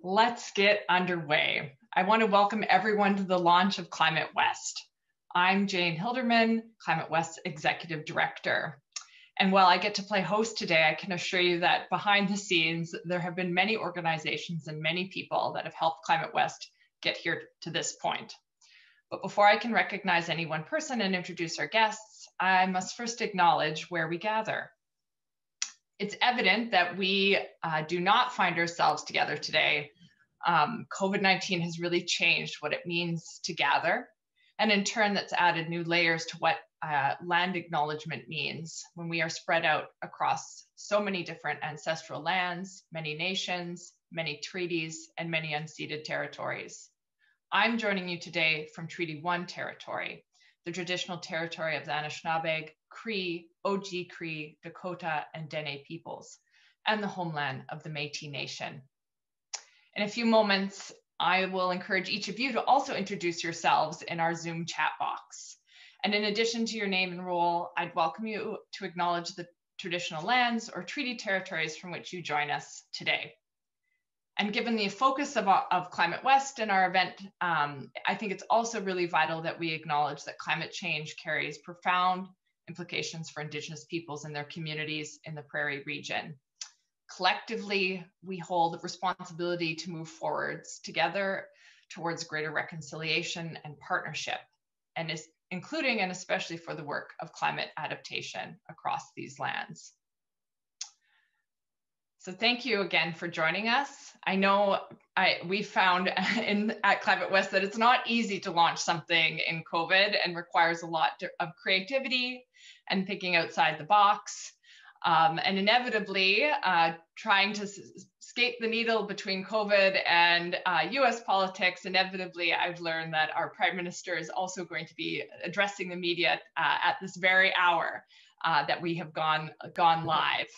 Let's get underway. I want to welcome everyone to the launch of Climate West. I'm Jane Hilderman, Climate West Executive Director. And while I get to play host today, I can assure you that behind the scenes, there have been many organizations and many people that have helped Climate West get here to this point. But before I can recognize any one person and introduce our guests, I must first acknowledge where we gather it's evident that we uh, do not find ourselves together today. Um, COVID 19 has really changed what it means to gather. And in turn, that's added new layers to what uh, land acknowledgement means when we are spread out across so many different ancestral lands, many nations, many treaties, and many unceded territories. I'm joining you today from Treaty 1 territory, the traditional territory of the Anishinaabe, Cree, Oji-Cree, Dakota, and Dene peoples, and the homeland of the Métis Nation. In a few moments, I will encourage each of you to also introduce yourselves in our Zoom chat box. And in addition to your name and role, I'd welcome you to acknowledge the traditional lands or treaty territories from which you join us today. And given the focus of, of Climate West and our event, um, I think it's also really vital that we acknowledge that climate change carries profound implications for Indigenous peoples and their communities in the prairie region. Collectively, we hold responsibility to move forwards together towards greater reconciliation and partnership, and is including and especially for the work of climate adaptation across these lands. So thank you again for joining us. I know I, we found in at Climate West that it's not easy to launch something in COVID and requires a lot of creativity and thinking outside the box. Um, and inevitably, uh, trying to skate the needle between COVID and uh, US politics, inevitably, I've learned that our Prime Minister is also going to be addressing the media uh, at this very hour uh, that we have gone, gone live.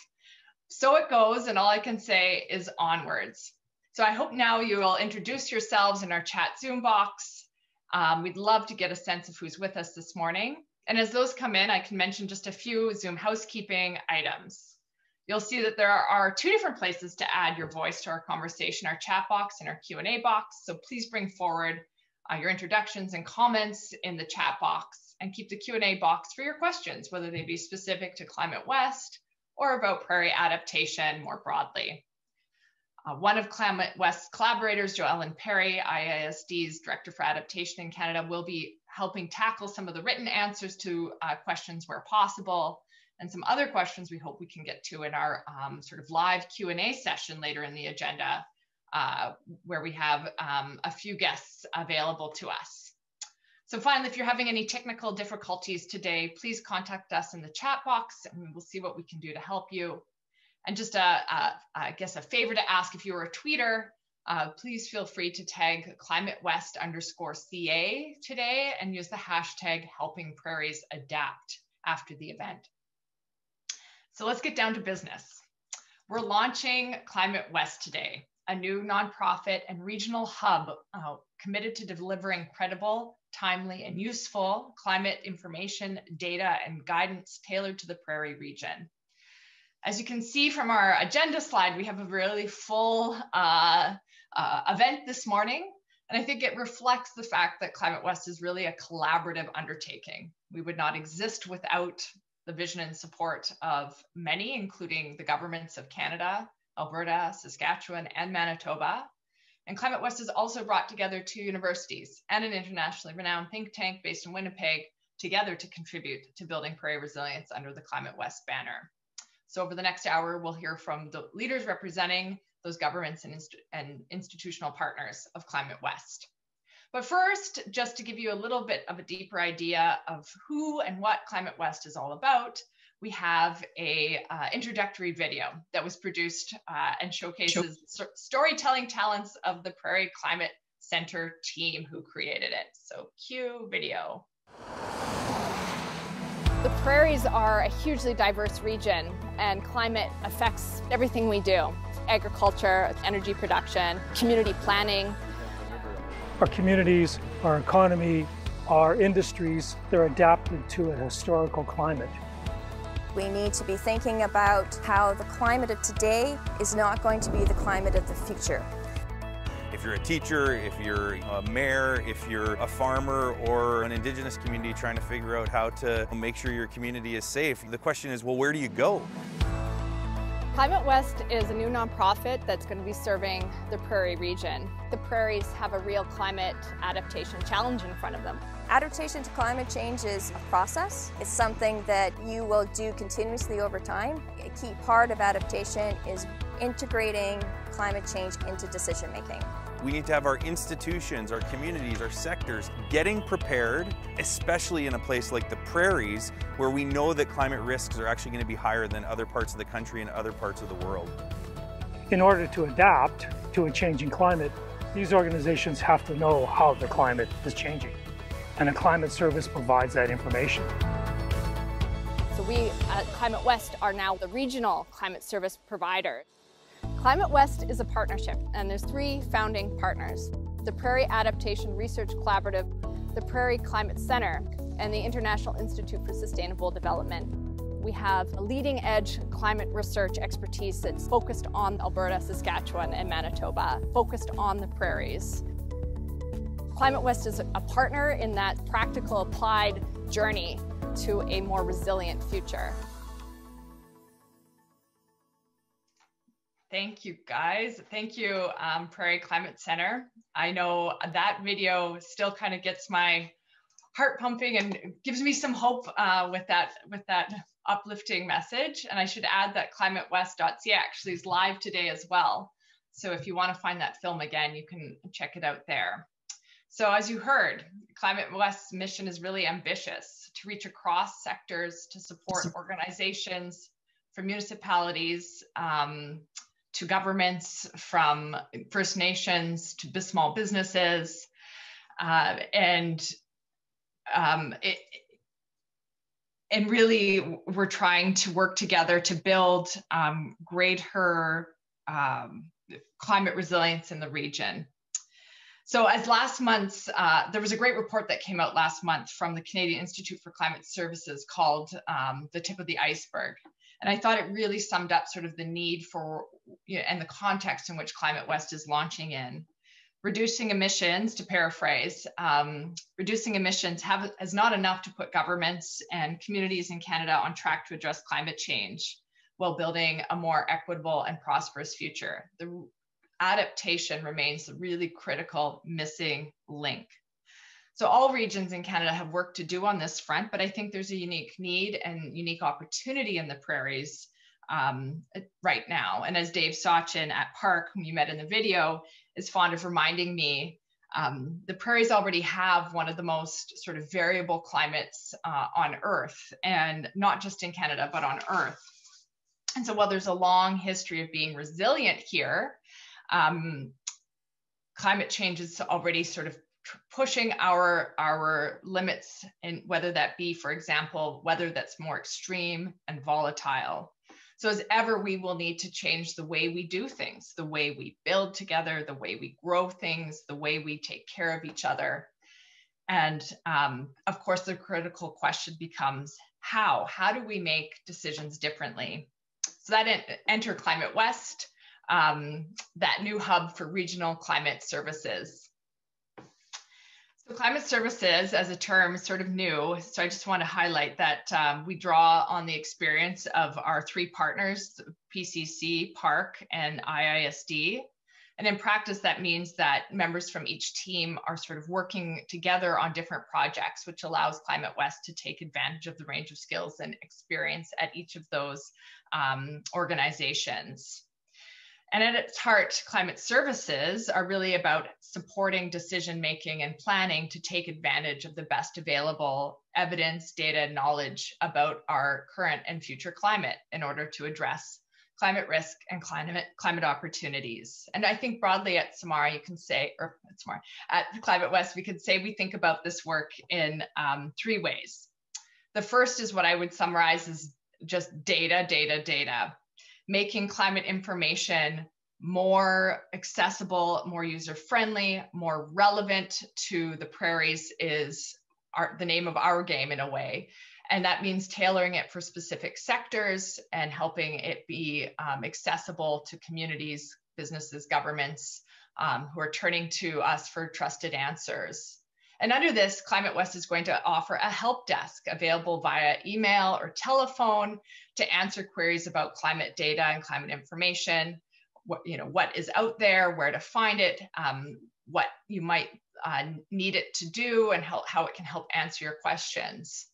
So it goes, and all I can say is onwards. So I hope now you will introduce yourselves in our chat Zoom box. Um, we'd love to get a sense of who's with us this morning. And as those come in, I can mention just a few Zoom housekeeping items. You'll see that there are two different places to add your voice to our conversation, our chat box and our Q&A box. So please bring forward uh, your introductions and comments in the chat box and keep the Q&A box for your questions, whether they be specific to Climate West or about prairie adaptation more broadly. Uh, one of Climate West's collaborators, Jo-Ellen Parry, IISD's Director for Adaptation in Canada, will be helping tackle some of the written answers to uh, questions where possible and some other questions we hope we can get to in our um, sort of live Q&A session later in the agenda uh, where we have um, a few guests available to us. So finally, if you're having any technical difficulties today, please contact us in the chat box and we'll see what we can do to help you. And just a, a I guess a favor to ask if you are a tweeter, uh, please feel free to tag climatewest underscore CA today and use the hashtag helping prairies adapt after the event. So let's get down to business. We're launching Climate West today, a new nonprofit and regional hub uh, committed to delivering credible, timely, and useful climate information, data, and guidance tailored to the prairie region. As you can see from our agenda slide, we have a really full uh, uh, event this morning. And I think it reflects the fact that Climate West is really a collaborative undertaking. We would not exist without the vision and support of many, including the governments of Canada, Alberta, Saskatchewan, and Manitoba. And Climate West has also brought together two universities and an internationally renowned think tank based in Winnipeg together to contribute to building prairie resilience under the Climate West banner. So over the next hour, we'll hear from the leaders representing those governments and, inst and institutional partners of Climate West. But first, just to give you a little bit of a deeper idea of who and what Climate West is all about, we have a uh, introductory video that was produced uh, and showcases sure. storytelling talents of the Prairie Climate Center team who created it. So cue video. The prairies are a hugely diverse region and climate affects everything we do. Agriculture, energy production, community planning. Our communities, our economy, our industries, they're adapted to a historical climate. We need to be thinking about how the climate of today is not going to be the climate of the future. If you're a teacher, if you're a mayor, if you're a farmer or an indigenous community trying to figure out how to make sure your community is safe, the question is, well, where do you go? Climate West is a new nonprofit that's going to be serving the Prairie region. The prairies have a real climate adaptation challenge in front of them. Adaptation to climate change is a process. It's something that you will do continuously over time. A key part of adaptation is integrating climate change into decision making. We need to have our institutions, our communities, our sectors getting prepared, especially in a place like the prairies, where we know that climate risks are actually going to be higher than other parts of the country and other parts of the world. In order to adapt to a changing climate, these organizations have to know how the climate is changing. And a climate service provides that information. So we at Climate West are now the regional climate service provider. Climate West is a partnership, and there's three founding partners. The Prairie Adaptation Research Collaborative, the Prairie Climate Center, and the International Institute for Sustainable Development. We have a leading edge climate research expertise that's focused on Alberta, Saskatchewan, and Manitoba, focused on the prairies. Climate West is a partner in that practical applied journey to a more resilient future. Thank you, guys. Thank you, um, Prairie Climate Center. I know that video still kind of gets my heart pumping and gives me some hope uh, with that with that uplifting message. And I should add that climatewest.ca actually is live today as well. So if you want to find that film again, you can check it out there. So as you heard, Climate West's mission is really ambitious to reach across sectors to support organizations from municipalities um, to governments, from First Nations to small businesses. Uh, and um, it, and really, we're trying to work together to build um, greater um, climate resilience in the region. So, as last month's, uh, there was a great report that came out last month from the Canadian Institute for Climate Services called um, The Tip of the Iceberg. And I thought it really summed up sort of the need for you know, and the context in which Climate West is launching in. Reducing emissions, to paraphrase, um, reducing emissions have, is not enough to put governments and communities in Canada on track to address climate change while building a more equitable and prosperous future. The adaptation remains the really critical missing link. So all regions in Canada have work to do on this front, but I think there's a unique need and unique opportunity in the prairies um, right now. And as Dave Sauchyn at PARC, whom you met in the video, is fond of reminding me, um, the prairies already have one of the most sort of variable climates uh, on Earth, and not just in Canada, but on Earth. And so while there's a long history of being resilient here, um, climate change is already sort of pushing our our limits and whether that be for example weather that's more extreme and volatile. So as ever we will need to change the way we do things the way we build together the way we grow things the way we take care of each other. And um, of course the critical question becomes how? How do we make decisions differently? So that enter climate west um, that new hub for regional climate services climate services as a term is sort of new. So I just want to highlight that um, we draw on the experience of our three partners, PCC, PARC, and IISD. And in practice, that means that members from each team are sort of working together on different projects, which allows Climate West to take advantage of the range of skills and experience at each of those um, organizations. And at its heart, climate services are really about supporting decision making and planning to take advantage of the best available evidence, data, knowledge about our current and future climate in order to address climate risk and climate climate opportunities. And I think broadly at Samara, you can say, or at Samara, at Climate West, we could say we think about this work in um, three ways. The first is what I would summarize as just data, data, data making climate information more accessible, more user friendly, more relevant to the prairies is our, the name of our game in a way. And that means tailoring it for specific sectors and helping it be um, accessible to communities, businesses, governments um, who are turning to us for trusted answers. And under this, Climate West is going to offer a help desk available via email or telephone to answer queries about climate data and climate information, what, you know, what is out there, where to find it, um, what you might uh, need it to do, and how, how it can help answer your questions.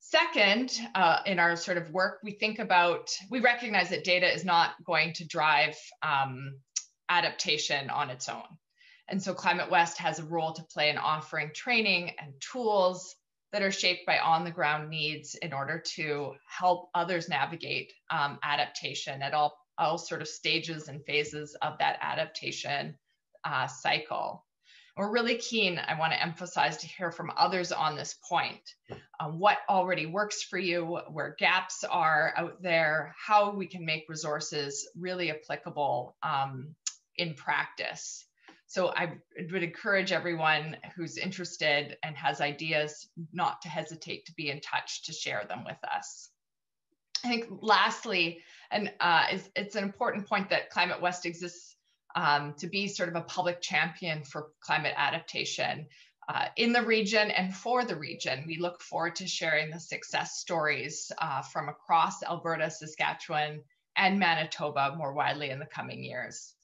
Second, uh, in our sort of work, we think about, we recognize that data is not going to drive um, adaptation on its own. And so Climate West has a role to play in offering training and tools that are shaped by on the ground needs in order to help others navigate um, adaptation at all, all sort of stages and phases of that adaptation uh, cycle. We're really keen, I want to emphasize, to hear from others on this point. Um, what already works for you, where gaps are out there, how we can make resources really applicable um, in practice. So I would encourage everyone who's interested and has ideas not to hesitate to be in touch to share them with us. I think lastly, and uh, it's, it's an important point that Climate West exists um, to be sort of a public champion for climate adaptation uh, in the region and for the region. We look forward to sharing the success stories uh, from across Alberta, Saskatchewan, and Manitoba more widely in the coming years.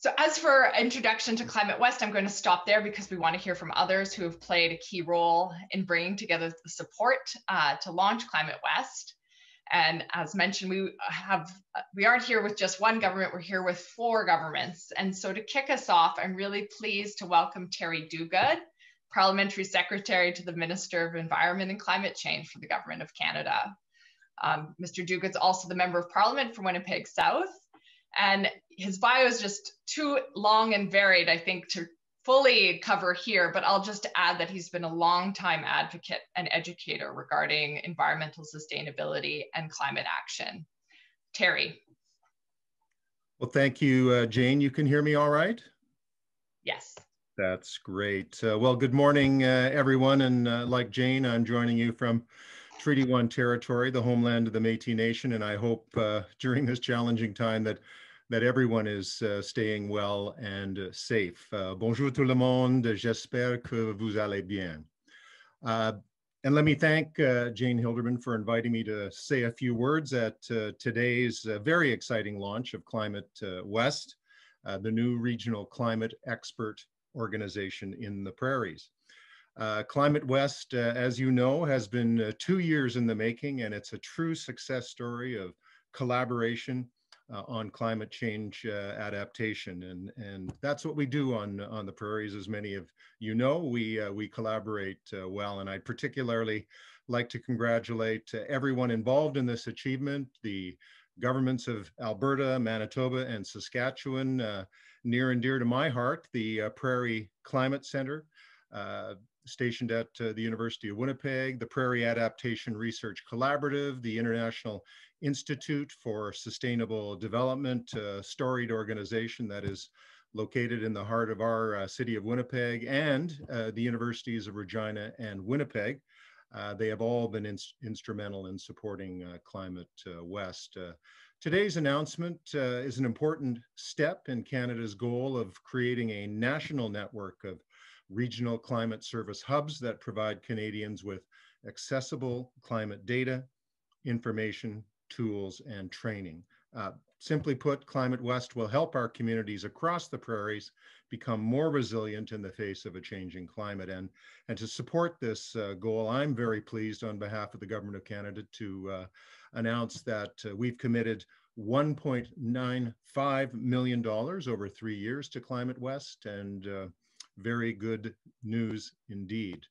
So as for introduction to Climate West, I'm going to stop there because we want to hear from others who have played a key role in bringing together the support uh, to launch Climate West. And as mentioned, we have we aren't here with just one government, we're here with four governments. And so to kick us off, I'm really pleased to welcome Terry Duguid, Parliamentary Secretary to the Minister of Environment and Climate Change for the Government of Canada. Um, Mr. Duguid's also the Member of Parliament for Winnipeg South and his bio is just too long and varied, I think, to fully cover here, but I'll just add that he's been a long-time advocate and educator regarding environmental sustainability and climate action. Terry. Well, thank you, uh, Jane. You can hear me all right? Yes. That's great. Uh, well, good morning, uh, everyone. And uh, like Jane, I'm joining you from Treaty One territory, the homeland of the Métis Nation, and I hope uh, during this challenging time that that everyone is uh, staying well and uh, safe. Uh, bonjour tout le monde, j'espère que vous allez bien. Uh, and let me thank uh, Jane Hilderman for inviting me to say a few words at today's very exciting launch of Climate West, the new regional climate expert organization in the prairies. Uh, Climate West, uh, as you know, has been uh, two years in the making, and it's a true success story of collaboration uh, on climate change uh, adaptation. And, and that's what we do on, on the prairies, as many of you know. We, uh, we collaborate well, and I'd particularly like to congratulate everyone involved in this achievement, the governments of Alberta, Manitoba, and Saskatchewan, near and dear to my heart, the Prairie Climate Center, uh, stationed at uh, the University of Winnipeg, the Prairie Adaptation Research Collaborative, the International Institute for Sustainable Development, a storied organization that is located in the heart of our uh, city of Winnipeg, and uh, the universities of Regina and Winnipeg. Uh, they have all been in instrumental in supporting uh, Climate uh, West. Today's announcement uh, is an important step in Canada's goal of creating a national network of regional climate service hubs that provide Canadians with accessible climate data, information, tools, and training. Uh, simply put, Climate West will help our communities across the prairies become more resilient in the face of a changing climate. And, and to support this uh, goal, I'm very pleased on behalf of the Government of Canada to uh, announce that uh, we've committed $1.95 million over three years to Climate West. And uh, very good news indeed.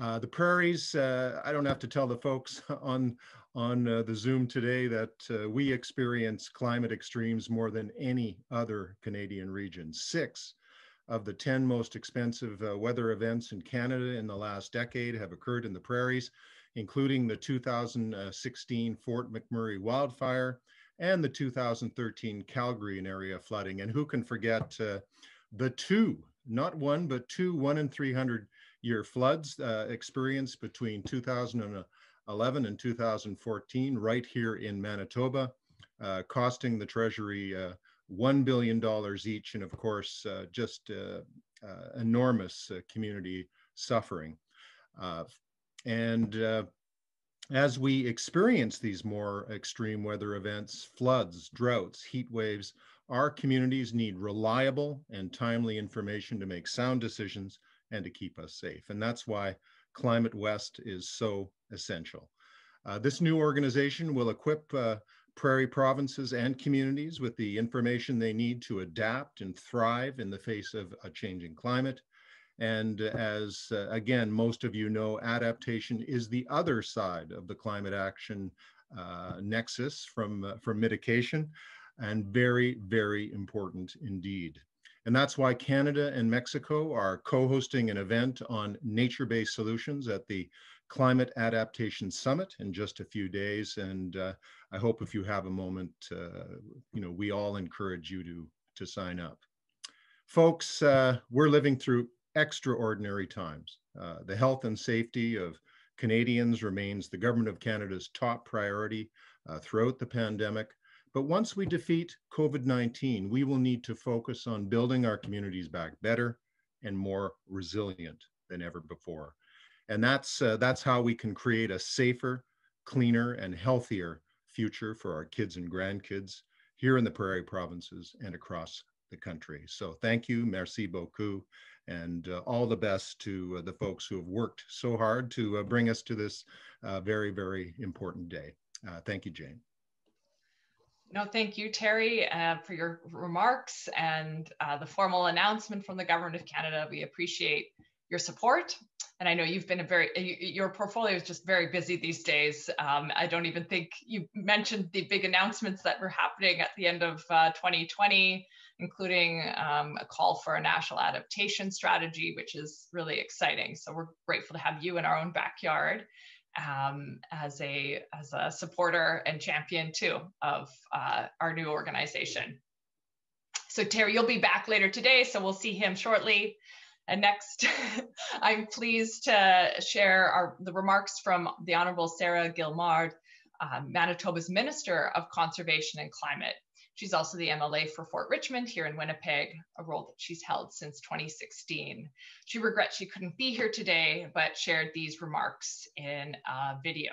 Uh, the prairies, uh, I don't have to tell the folks on, on uh, the Zoom today that uh, we experience climate extremes more than any other Canadian region. Six of the 10 most expensive uh, weather events in Canada in the last decade have occurred in the prairies, including the 2016 Fort McMurray wildfire and the 2013 Calgary and area flooding. And who can forget uh, the two not one, but two one in 300 year floods uh, experienced between 2011 and 2014 right here in Manitoba, uh, costing the Treasury uh, $1 billion each, and of course, uh, just uh, enormous community suffering. and as we experience these more extreme weather events, floods, droughts, heat waves, our communities need reliable and timely information to make sound decisions and to keep us safe. And that's why Climate West is so essential. Uh, this new organization will equip uh, prairie provinces and communities with the information they need to adapt and thrive in the face of a changing climate. And as, uh, again, most of you know, adaptation is the other side of the climate action uh, nexus from, uh, from mitigation and very, very important indeed. And that's why Canada and Mexico are co-hosting an event on nature-based solutions at the Climate Adaptation Summit in just a few days. And uh, I hope if you have a moment, uh, you know, we all encourage you to, to sign up. Folks, uh, we're living through extraordinary times. Uh, the health and safety of Canadians remains the Government of Canada's top priority uh, throughout the pandemic. But once we defeat COVID 19, we will need to focus on building our communities back better and more resilient than ever before. And that's, uh, that's how we can create a safer, cleaner, and healthier future for our kids and grandkids here in the Prairie provinces and across the country. So thank you, merci beaucoup, and uh, all the best to uh, the folks who have worked so hard to uh, bring us to this uh, very, very important day. Uh, thank you, Jane. No, thank you, Terry, uh, for your remarks and uh, the formal announcement from the Government of Canada. We appreciate your support. And I know you've been a very, your portfolio is just very busy these days. Um, I don't even think you mentioned the big announcements that were happening at the end of uh, 2020, including um, a call for a national adaptation strategy, which is really exciting. So we're grateful to have you in our own backyard um, as a as a supporter and champion too of uh, our new organization. So Terry, you'll be back later today, so we'll see him shortly. And next, I'm pleased to share our, the remarks from the Honorable Sarah Guillemard, uh, Manitoba's Minister of Conservation and Climate. She's also the MLA for Fort Richmond here in Winnipeg, a role that she's held since 2016. She regrets she couldn't be here today, but shared these remarks in a video.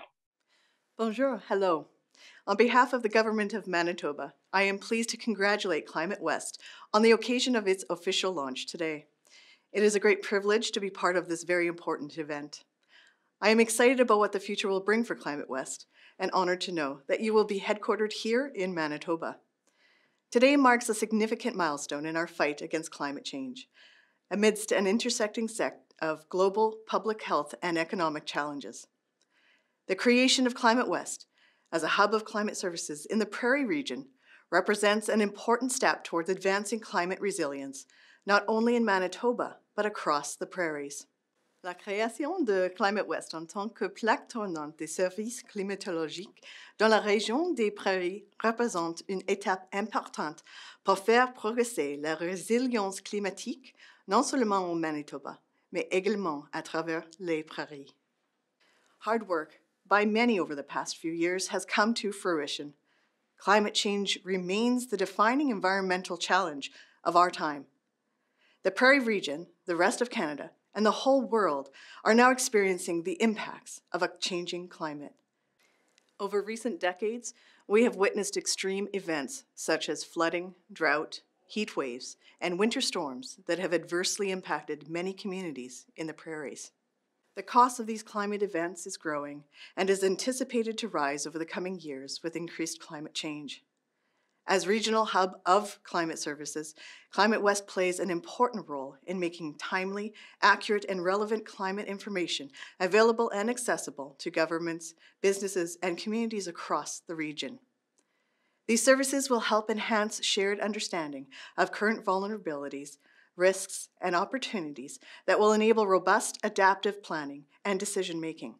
Bonjour, hello. On behalf of the Government of Manitoba, I am pleased to congratulate Climate West on the occasion of its official launch today. It is a great privilege to be part of this very important event. I am excited about what the future will bring for Climate West and honored to know that you will be headquartered here in Manitoba. Today marks a significant milestone in our fight against climate change, amidst an intersecting set of global public health and economic challenges. The creation of Climate West as a hub of climate services in the Prairie region represents an important step towards advancing climate resilience, not only in Manitoba, but across the prairies. La création de Climate West en tant que plaque tournante des services climatologiques dans la région des prairies représente une étape importante pour faire progresser la résilience climatique, non seulement au Manitoba, mais également à travers les prairies. Hard work by many over the past few years has come to fruition. Climate change remains the defining environmental challenge of our time. The prairie region, the rest of Canada, and the whole world are now experiencing the impacts of a changing climate. Over recent decades, we have witnessed extreme events such as flooding, drought, heat waves, and winter storms that have adversely impacted many communities in the prairies. The cost of these climate events is growing and is anticipated to rise over the coming years with increased climate change. As regional hub of climate services, Climate West plays an important role in making timely, accurate, and relevant climate information available and accessible to governments, businesses, and communities across the region. These services will help enhance shared understanding of current vulnerabilities, risks, and opportunities that will enable robust adaptive planning and decision making.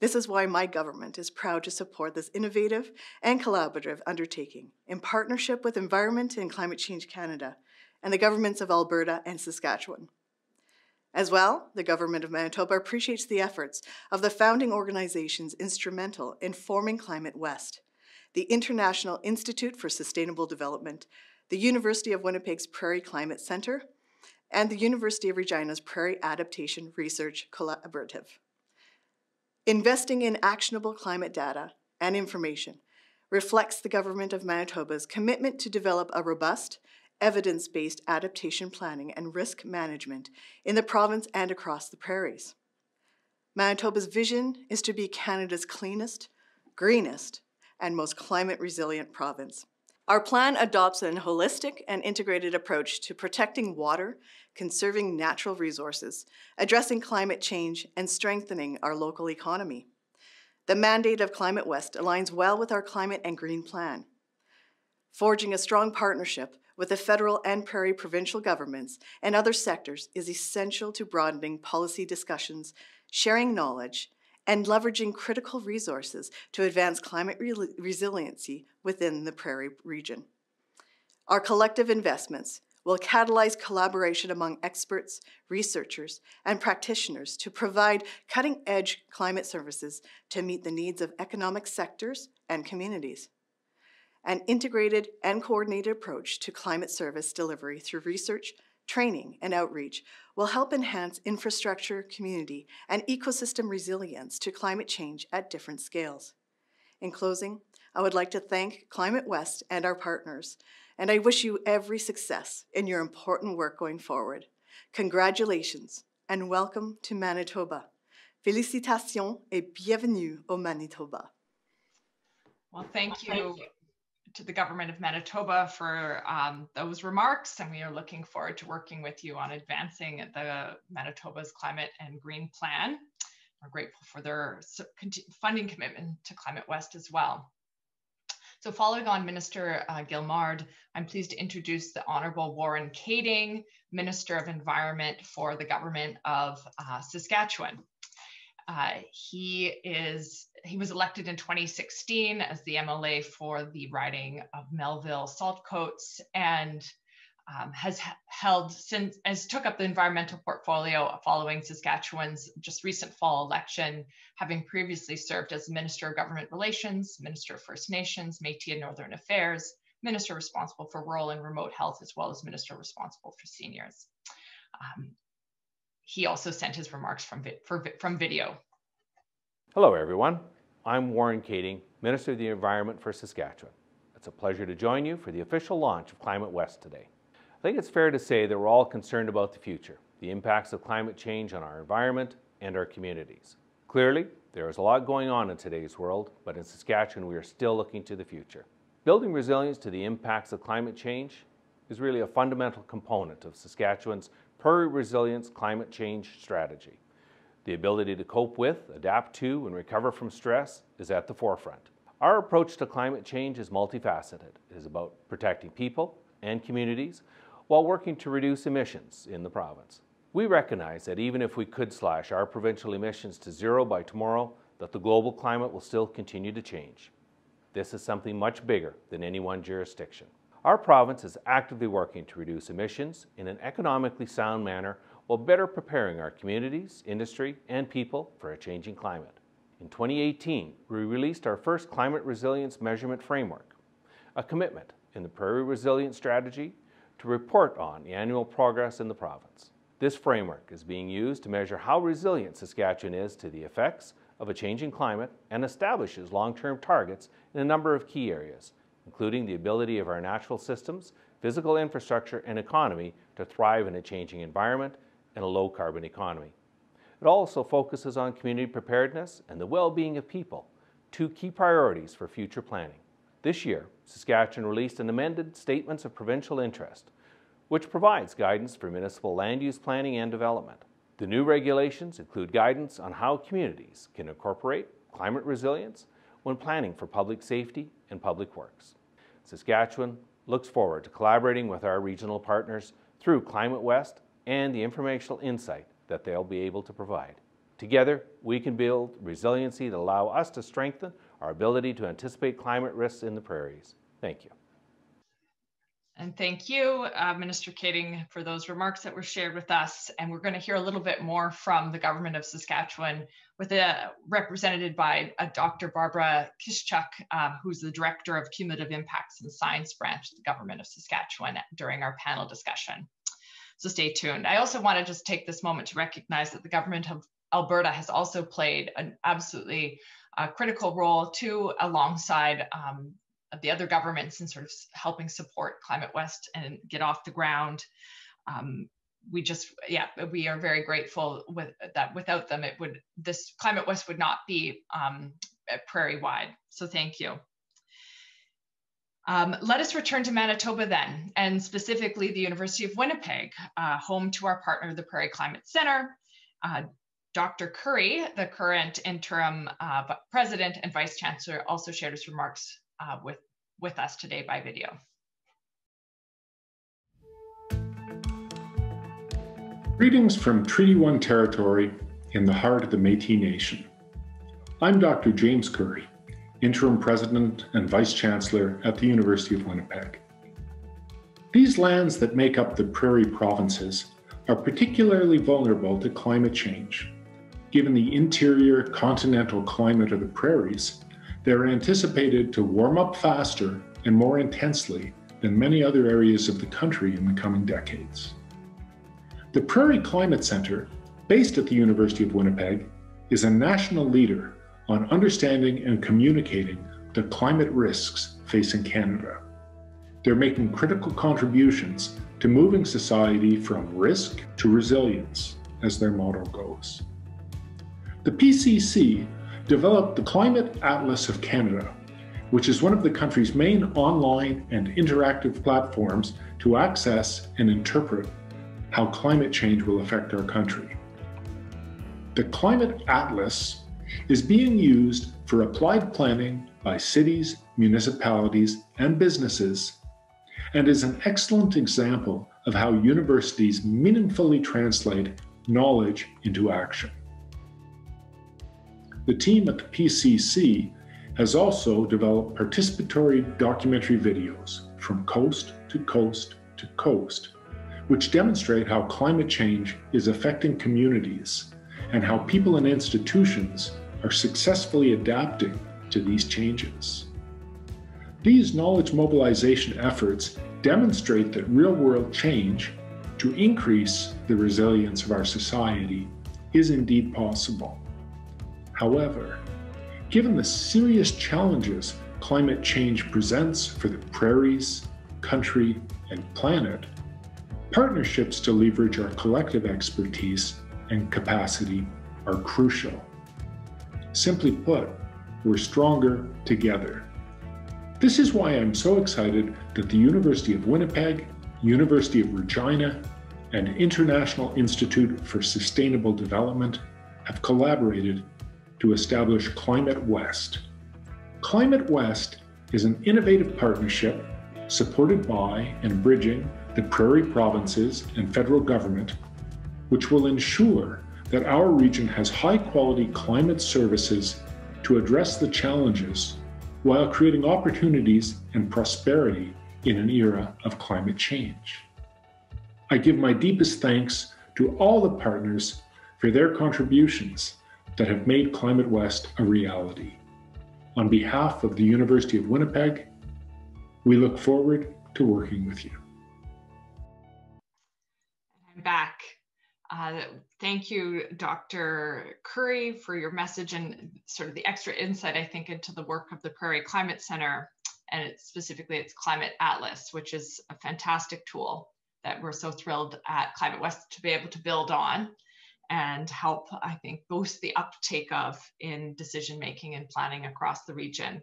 This is why my government is proud to support this innovative and collaborative undertaking in partnership with Environment and Climate Change Canada and the governments of Alberta and Saskatchewan. As well, the Government of Manitoba appreciates the efforts of the founding organizations instrumental in forming Climate West, the International Institute for Sustainable Development, the University of Winnipeg's Prairie Climate Centre, and the University of Regina's Prairie Adaptation Research Collaborative. Investing in actionable climate data and information reflects the Government of Manitoba's commitment to develop a robust, evidence based adaptation planning and risk management in the province and across the prairies. Manitoba's vision is to be Canada's cleanest, greenest, and most climate resilient province. Our plan adopts an holistic and integrated approach to protecting water, conserving natural resources, addressing climate change, and strengthening our local economy. The mandate of Climate West aligns well with our climate and green plan. Forging a strong partnership with the federal and prairie provincial governments and other sectors is essential to broadening policy discussions, sharing knowledge, and leveraging critical resources to advance climate re resiliency within the prairie region. Our collective investments will catalyze collaboration among experts, researchers, and practitioners to provide cutting edge climate services to meet the needs of economic sectors and communities. An integrated and coordinated approach to climate service delivery through research, training, and outreach will help enhance infrastructure, community, and ecosystem resilience to climate change at different scales. In closing, I would like to thank Climate West and our partners, and I wish you every success in your important work going forward. Congratulations and welcome to Manitoba. Félicitations et bienvenue au Manitoba. Well, thank you to the government of Manitoba for um, those remarks, and we are looking forward to working with you on advancing the Manitoba's climate and green plan. We're grateful for their funding commitment to Climate West as well. So following on Minister uh, Guillemard, I'm pleased to introduce the Honorable Warren Kaeding, Minister of Environment for the Government of uh, Saskatchewan. Uh, he is he was elected in 2016 as the MLA for the riding of Melville Saltcoats and um, has held since has took up the environmental portfolio following Saskatchewan's just recent fall election, having previously served as Minister of Government Relations, Minister of First Nations, Métis and Northern Affairs, Minister responsible for rural and remote health, as well as Minister responsible for seniors. Um, he also sent his remarks from, for, from video. Hello, everyone. I'm Warren Kaeding, Minister of the Environment for Saskatchewan. It's a pleasure to join you for the official launch of Climate West today. I think it's fair to say that we're all concerned about the future, the impacts of climate change on our environment and our communities. Clearly, there is a lot going on in today's world, but in Saskatchewan we are still looking to the future. Building resilience to the impacts of climate change is really a fundamental component of Saskatchewan's Prairie Resilience Climate Change Strategy. The ability to cope with, adapt to, and recover from stress is at the forefront. Our approach to climate change is multifaceted. It is about protecting people and communities while working to reduce emissions in the province. We recognize that even if we could slash our provincial emissions to zero by tomorrow, that the global climate will still continue to change. This is something much bigger than any one jurisdiction. Our province is actively working to reduce emissions in an economically sound manner while better preparing our communities, industry, and people for a changing climate. In 2018, we released our first climate resilience measurement framework, a commitment in the Prairie Resilience Strategy to report on the annual progress in the province. This framework is being used to measure how resilient Saskatchewan is to the effects of a changing climate and establishes long-term targets in a number of key areas, including the ability of our natural systems, physical infrastructure, and economy to thrive in a changing environment and a low carbon economy. It also focuses on community preparedness and the well-being of people, two key priorities for future planning. This year, Saskatchewan released an amended Statements of Provincial Interest, which provides guidance for municipal land use planning and development. The new regulations include guidance on how communities can incorporate climate resilience when planning for public safety and public works. Saskatchewan looks forward to collaborating with our regional partners through Climate West and the informational insight that they'll be able to provide. Together, we can build resiliency that allow us to strengthen our ability to anticipate climate risks in the prairies. Thank you. And thank you, uh, Minister Kaeding, for those remarks that were shared with us. And we're going to hear a little bit more from the government of Saskatchewan, with a represented by a Dr. Barbara Kishchuk, uh, who's the director of cumulative impacts and science branch of the government of Saskatchewan during our panel discussion. So stay tuned. I also want to just take this moment to recognize that the government of Alberta has also played an absolutely uh, critical role too, alongside um, the other governments in sort of helping support Climate West and get off the ground. Um, we just, yeah, we are very grateful with that. Without them, it would this Climate West would not be um, prairie wide. So thank you. Um, let us return to Manitoba then, and specifically the University of Winnipeg, uh, home to our partner, the Prairie Climate Center. Uh, Dr. Currie, the current interim uh, president and vice chancellor, also shared his remarks uh, with, with us today by video. Greetings from Treaty 1 territory in the heart of the Métis Nation. I'm Dr. James Currie, Interim President and Vice Chancellor at the University of Winnipeg. These lands that make up the prairie provinces are particularly vulnerable to climate change. Given the interior continental climate of the prairies, they're anticipated to warm up faster and more intensely than many other areas of the country in the coming decades. The Prairie Climate Center, based at the University of Winnipeg, is a national leader on understanding and communicating the climate risks facing Canada. They're making critical contributions to moving society from risk to resilience, as their motto goes. The PCC developed the Climate Atlas of Canada, which is one of the country's main online and interactive platforms to access and interpret how climate change will affect our country. The Climate Atlas is being used for applied planning by cities, municipalities, and businesses, and is an excellent example of how universities meaningfully translate knowledge into action. The team at the PCC has also developed participatory documentary videos from coast to coast to coast, which demonstrate how climate change is affecting communities and how people and institutions are successfully adapting to these changes. These knowledge mobilization efforts demonstrate that real world change to increase the resilience of our society is indeed possible. However, given the serious challenges climate change presents for the prairies, country, and planet, partnerships to leverage our collective expertise and capacity are crucial. Simply put, we're stronger together. This is why I'm so excited that the University of Winnipeg, University of Regina, and International Institute for Sustainable Development have collaborated to establish Climate West. Climate West is an innovative partnership supported by and bridging the prairie provinces and federal government, which will ensure that our region has high quality climate services to address the challenges while creating opportunities and prosperity in an era of climate change. I give my deepest thanks to all the partners for their contributions that have made Climate West a reality. On behalf of the University of Winnipeg, we look forward to working with you. I'm back. Uh, thank you, Dr. Currie, for your message and sort of the extra insight, I think, into the work of the Prairie Climate Center and it's specifically its Climate Atlas, which is a fantastic tool that we're so thrilled at Climate West to be able to build on and help, I think, boost the uptake of in decision making and planning across the region.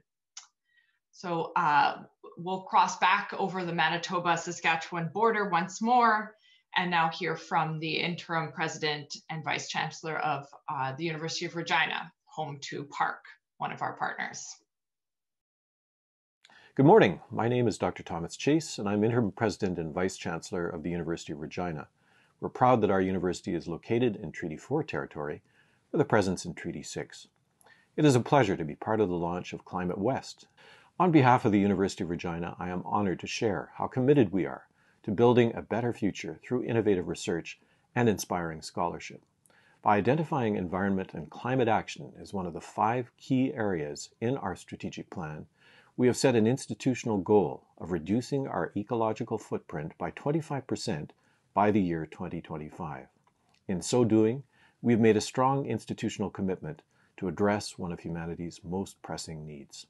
So uh, we'll cross back over the Manitoba Saskatchewan border once more and now hear from the interim president and vice chancellor of uh, the University of Regina, home to PARC, one of our partners. Good morning. My name is Dr. Thomas Chase, and I'm interim president and vice chancellor of the University of Regina. We're proud that our university is located in Treaty 4 territory with a presence in Treaty 6. It is a pleasure to be part of the launch of Climate West. On behalf of the University of Regina, I am honored to share how committed we are to building a better future through innovative research and inspiring scholarship. By identifying environment and climate action as one of the five key areas in our strategic plan, we have set an institutional goal of reducing our ecological footprint by 25% by the year 2025. In so doing, we have made a strong institutional commitment to address one of humanity's most pressing needs.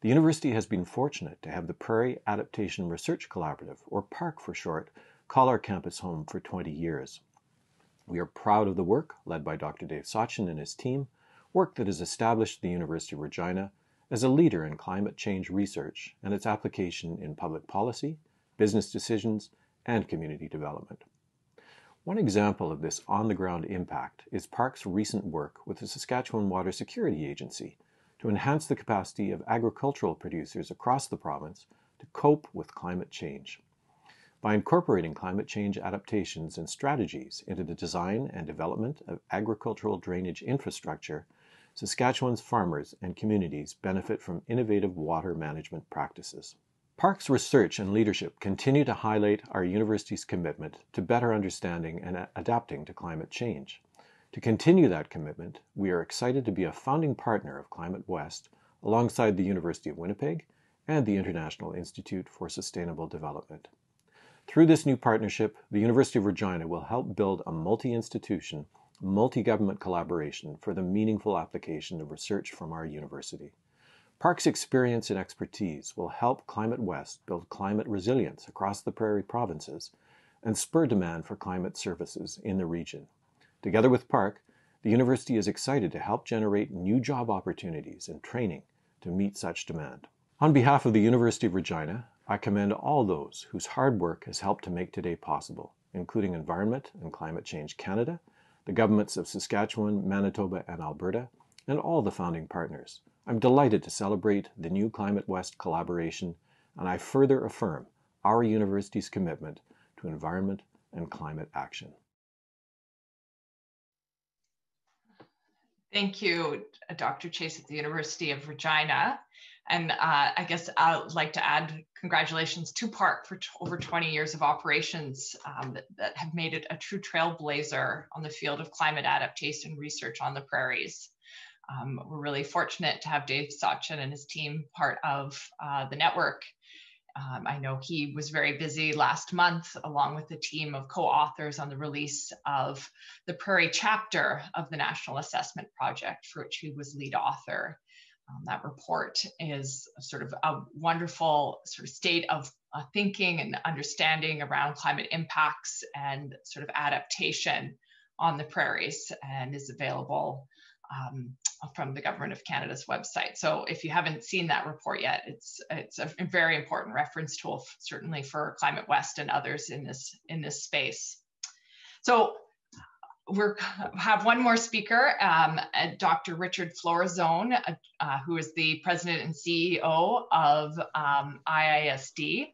The university has been fortunate to have the Prairie Adaptation Research Collaborative, or PARC for short, call our campus home for 20 years. We are proud of the work led by Dr. Dave Sauchyn and his team, work that has established the University of Regina as a leader in climate change research and its application in public policy, business decisions, and community development. One example of this on the ground impact is PARC's recent work with the Saskatchewan Water Security Agency to enhance the capacity of agricultural producers across the province to cope with climate change. By incorporating climate change adaptations and strategies into the design and development of agricultural drainage infrastructure, Saskatchewan's farmers and communities benefit from innovative water management practices. PARC's research and leadership continue to highlight our university's commitment to better understanding and adapting to climate change. To continue that commitment, we are excited to be a founding partner of Climate West alongside the University of Winnipeg and the International Institute for Sustainable Development. Through this new partnership, the University of Regina will help build a multi-institution, multi-government collaboration for the meaningful application of research from our university. PARC's experience and expertise will help Climate West build climate resilience across the prairie provinces and spur demand for climate services in the region. Together with PARC, the university is excited to help generate new job opportunities and training to meet such demand. On behalf of the University of Regina, I commend all those whose hard work has helped to make today possible, including Environment and Climate Change Canada, the governments of Saskatchewan, Manitoba, and Alberta, and all the founding partners. I'm delighted to celebrate the new Climate West collaboration, and I further affirm our university's commitment to environment and climate action. Thank you, Dr. Chase at the University of Regina. And uh, I guess I'd like to add congratulations to PARC for over 20 years of operations um, that, that, have made it a true trailblazer on the field of climate adaptation research on the prairies. Um, we're really fortunate to have Dave Sauchyn and his team part of uh, the network um, I know he was very busy last month, along with a team of co authors on the release of the Prairie chapter of the National Assessment Project, for which he was lead author. Um, that report is sort of a wonderful sort of state of uh, thinking and understanding around climate impacts and sort of adaptation on the prairies and is available um, from the Government of Canada's website. So if you haven't seen that report yet, it's it's a very important reference tool, certainly for Climate West and others in this in this space. So we have one more speaker, um, Dr. Richard Florizone, uh, uh, who is the president and CEO of um, IISD,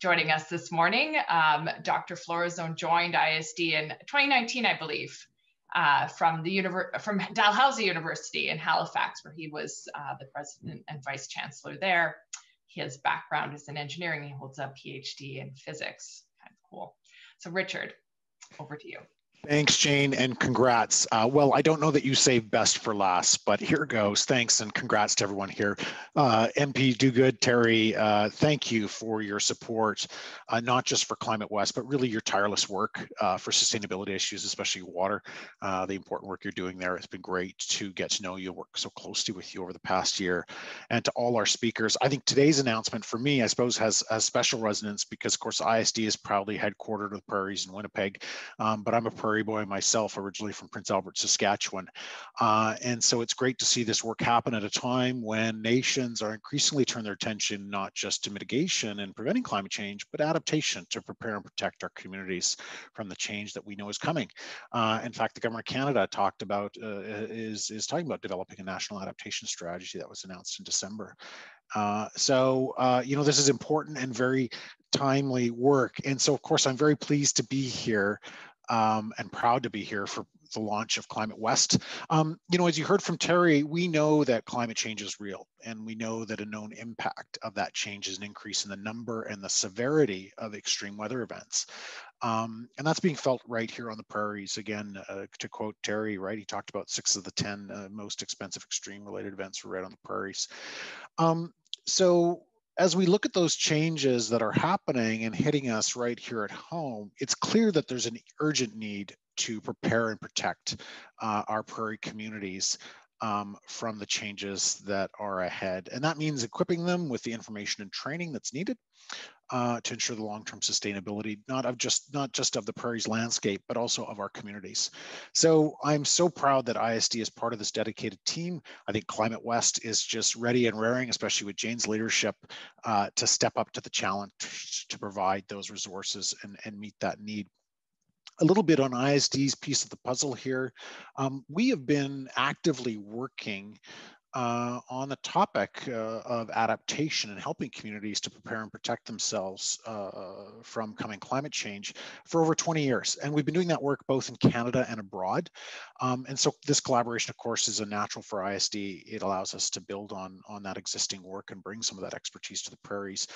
joining us this morning. Um, Dr. Florizone joined IISD in 2019, I believe uh, from the univer- from Dalhousie University in Halifax, where he was uh, the president and vice chancellor there. His background is in engineering. He holds a PhD in physics. Kind of cool. So, Richard, over to you. Thanks, Jane, and congrats. Uh, well, I don't know that you saved best for last, but here goes. Thanks and congrats to everyone here. Uh, MP Good Terry, uh, thank you for your support, uh, not just for Climate West, but really your tireless work uh, for sustainability issues, especially water. Uh, the important work you're doing there. It's been great to get to know you, work so closely with you over the past year. And to all our speakers, I think today's announcement for me, I suppose, has a special resonance because, of course, ISD is proudly headquartered with Prairies in Winnipeg, um, but I'm a Prairie Boy myself, originally from Prince Albert, Saskatchewan. Uh, and so it's great to see this work happen at a time when nations are increasingly turning their attention not just to mitigation and preventing climate change, but adaptation to prepare and protect our communities from the change that we know is coming. Uh, in fact, the government of Canada talked about, uh, is, is talking about developing a national adaptation strategy that was announced in December. Uh, so, uh, you know, this is important and very timely work. And so, of course, I'm very pleased to be here um, and proud to be here for the launch of Climate West. Um, you know, as you heard from Terry, we know that climate change is real, and we know that a known impact of that change is an increase in the number and the severity of extreme weather events. Um, and that's being felt right here on the prairies. Again, uh, to quote Terry, right, he talked about six of the 10 uh, most expensive extreme related events were right on the prairies. Um, so as we look at those changes that are happening and hitting us right here at home, it's clear that there's an urgent need to prepare and protect uh, our prairie communities um, from the changes that are ahead. And that means equipping them with the information and training that's needed uh, to ensure the long-term sustainability, not of just not just of the prairie's landscape, but also of our communities. So I'm so proud that ISD is part of this dedicated team. I think Climate West is just ready and raring, especially with Jane's leadership, uh, to step up to the challenge to provide those resources and, and meet that need a little bit on ISD's piece of the puzzle here. Um, we have been actively working uh, on the topic uh, of adaptation and helping communities to prepare and protect themselves uh, from coming climate change for over 20 years. And we've been doing that work both in Canada and abroad. Um, and so this collaboration, of course, is a natural for ISD. It allows us to build on, on that existing work and bring some of that expertise to the prairies.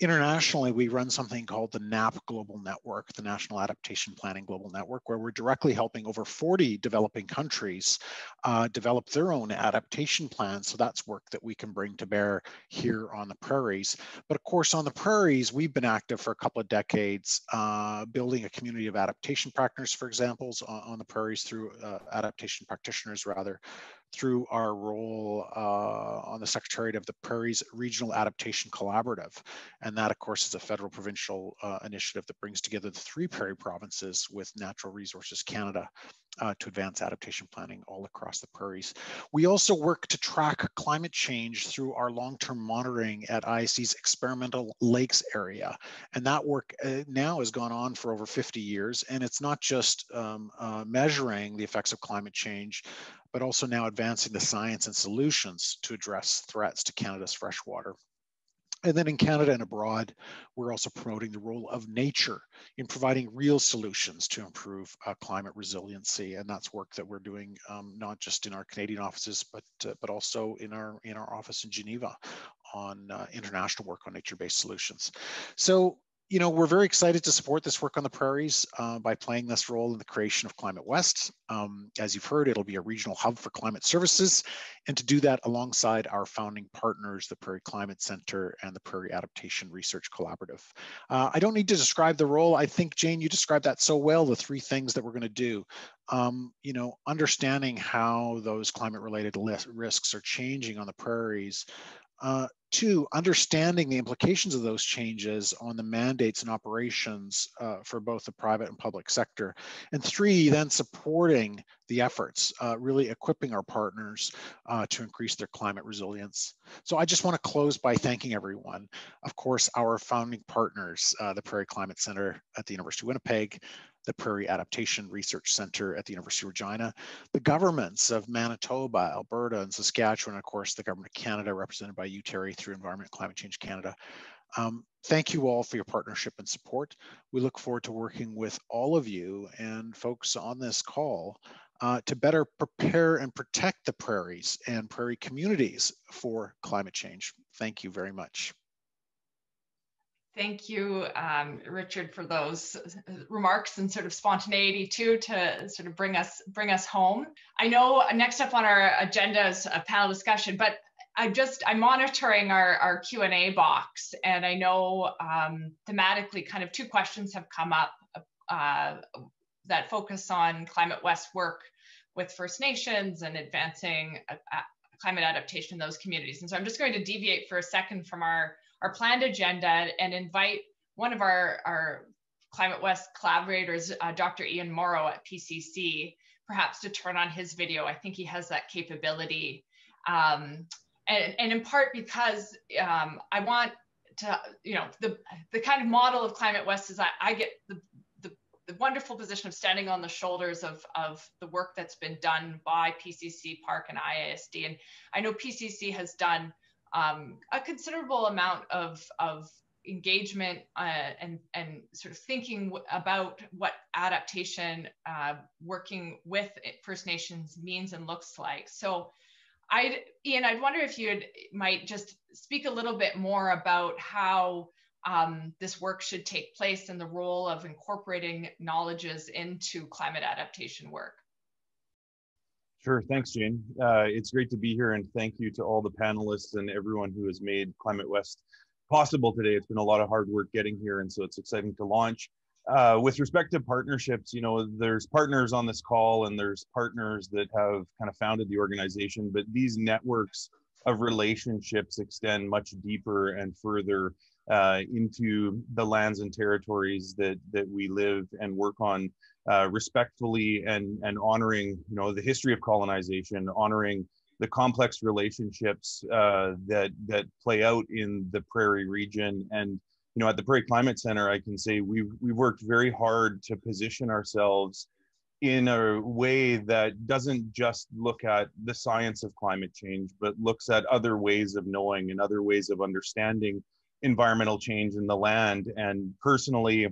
Internationally, we run something called the NAP Global Network, the National Adaptation Planning Global Network, where we're directly helping over 40 developing countries uh, develop their own adaptation plans so that's work that we can bring to bear here on the prairies. But of course, on the prairies, we've been active for a couple of decades, uh, building a community of adaptation practitioners, for examples, on, on the prairies through uh, adaptation practitioners rather, through our role uh, on the Secretariat of the Prairies Regional Adaptation Collaborative. And that, of course, is a federal provincial uh, initiative that brings together the three prairie provinces with Natural Resources Canada uh, to advance adaptation planning all across the prairies. We also work to track climate change through our long-term monitoring at ISD's experimental lakes area. And that work uh, now has gone on for over 50 years. And it's not just um, uh, measuring the effects of climate change, but also now advancing the science and solutions to address threats to Canada's freshwater. And then in Canada and abroad, we're also promoting the role of nature in providing real solutions to improve uh, climate resiliency. And that's work that we're doing um, not just in our Canadian offices, but uh, but also in our in our office in Geneva on uh, international work on nature-based solutions. So you know, we're very excited to support this work on the prairies uh, by playing this role in the creation of Climate West. Um, as you've heard, it'll be a regional hub for climate services, and to do that alongside our founding partners, the Prairie Climate Center and the Prairie Adaptation Research Collaborative. Uh, I don't need to describe the role. I think, Jane, you described that so well, the three things that we're going to do. Um, you know, understanding how those climate-related risks are changing on the prairies, uh, two, understanding the implications of those changes on the mandates and operations uh, for both the private and public sector. And three, then supporting the efforts, uh, really equipping our partners uh, to increase their climate resilience. So I just want to close by thanking everyone. Of course, our founding partners, uh, the Prairie Climate Center at the University of Winnipeg, the Prairie Adaptation Research Center at the University of Regina, the governments of Manitoba, Alberta, and Saskatchewan, and of course, the government of Canada, represented by you, Terry, through Environment Climate Change Canada. Um, thank you all for your partnership and support. We look forward to working with all of you and folks on this call uh, to better prepare and protect the prairies and prairie communities for climate change. Thank you very much. Thank you, um, Richard, for those remarks and sort of spontaneity too to sort of bring us bring us home. I know next up on our agenda is a panel discussion, but I'm just I'm monitoring our our Q and A box, and I know um, thematically, kind of two questions have come up uh, that focus on Climate West work with First Nations and advancing uh, uh, climate adaptation in those communities. And so I'm just going to deviate for a second from our our planned agenda and invite one of our, our Climate West collaborators, uh, Dr. Ian Mauro at PCC, perhaps to turn on his video. I think he has that capability. Um, and, and in part because um, I want to, you know, the, the kind of model of Climate West is I, I get the, the, the wonderful position of standing on the shoulders of, of the work that's been done by PCC, PARC, and IISD. And I know PCC has done um, a considerable amount of, of engagement uh, and, and sort of thinking about what adaptation uh, working with First Nations means and looks like. So I'd, Ian, I'd wonder if you might just speak a little bit more about how um, this work should take place and the role of incorporating knowledges into climate adaptation work. Sure, thanks, Jane. Uh, it's great to be here and thank you to all the panelists and everyone who has made Climate West possible today. It's been a lot of hard work getting here and so it's exciting to launch. Uh, with respect to partnerships, you know, there's partners on this call and there's partners that have kind of founded the organization, but these networks of relationships extend much deeper and further uh, into the lands and territories that that we live and work on uh, respectfully and and honoring you know the history of colonization honoring the complex relationships uh, that that play out in the prairie region and you know at the prairie climate center i can say we've we've worked very hard to position ourselves in a way that doesn't just look at the science of climate change but looks at other ways of knowing and other ways of understanding environmental change in the land. And personally,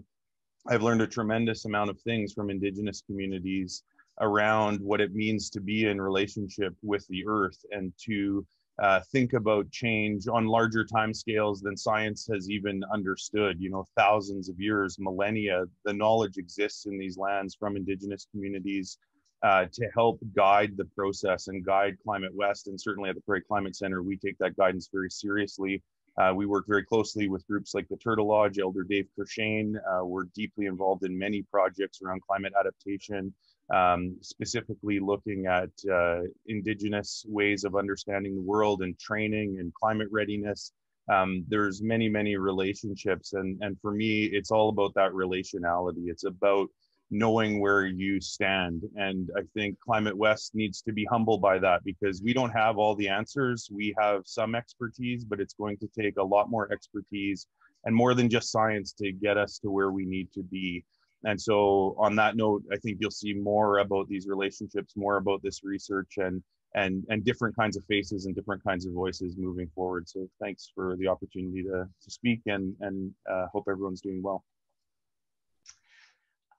I've learned a tremendous amount of things from indigenous communities around what it means to be in relationship with the earth and to uh, think about change on larger timescales than science has even understood. You know, thousands of years, millennia, the knowledge exists in these lands from indigenous communities uh, to help guide the process and guide Climate West. And certainly at the Prairie Climate Center, we take that guidance very seriously. Uh, we work very closely with groups like the Turtle Lodge, Elder Dave Courchene. Uh, we're deeply involved in many projects around climate adaptation, um, specifically looking at uh, indigenous ways of understanding the world and training and climate readiness. Um, there's many, many relationships. And, and for me, it's all about that relationality. It's about knowing where you stand. And I think Climate West needs to be humble by that because we don't have all the answers. We have some expertise, but it's going to take a lot more expertise and more than just science to get us to where we need to be. And so, on that note, I think you'll see more about these relationships, more about this research, and and and different kinds of faces and different kinds of voices moving forward. So, thanks for the opportunity to to speak, and and uh, hope everyone's doing well.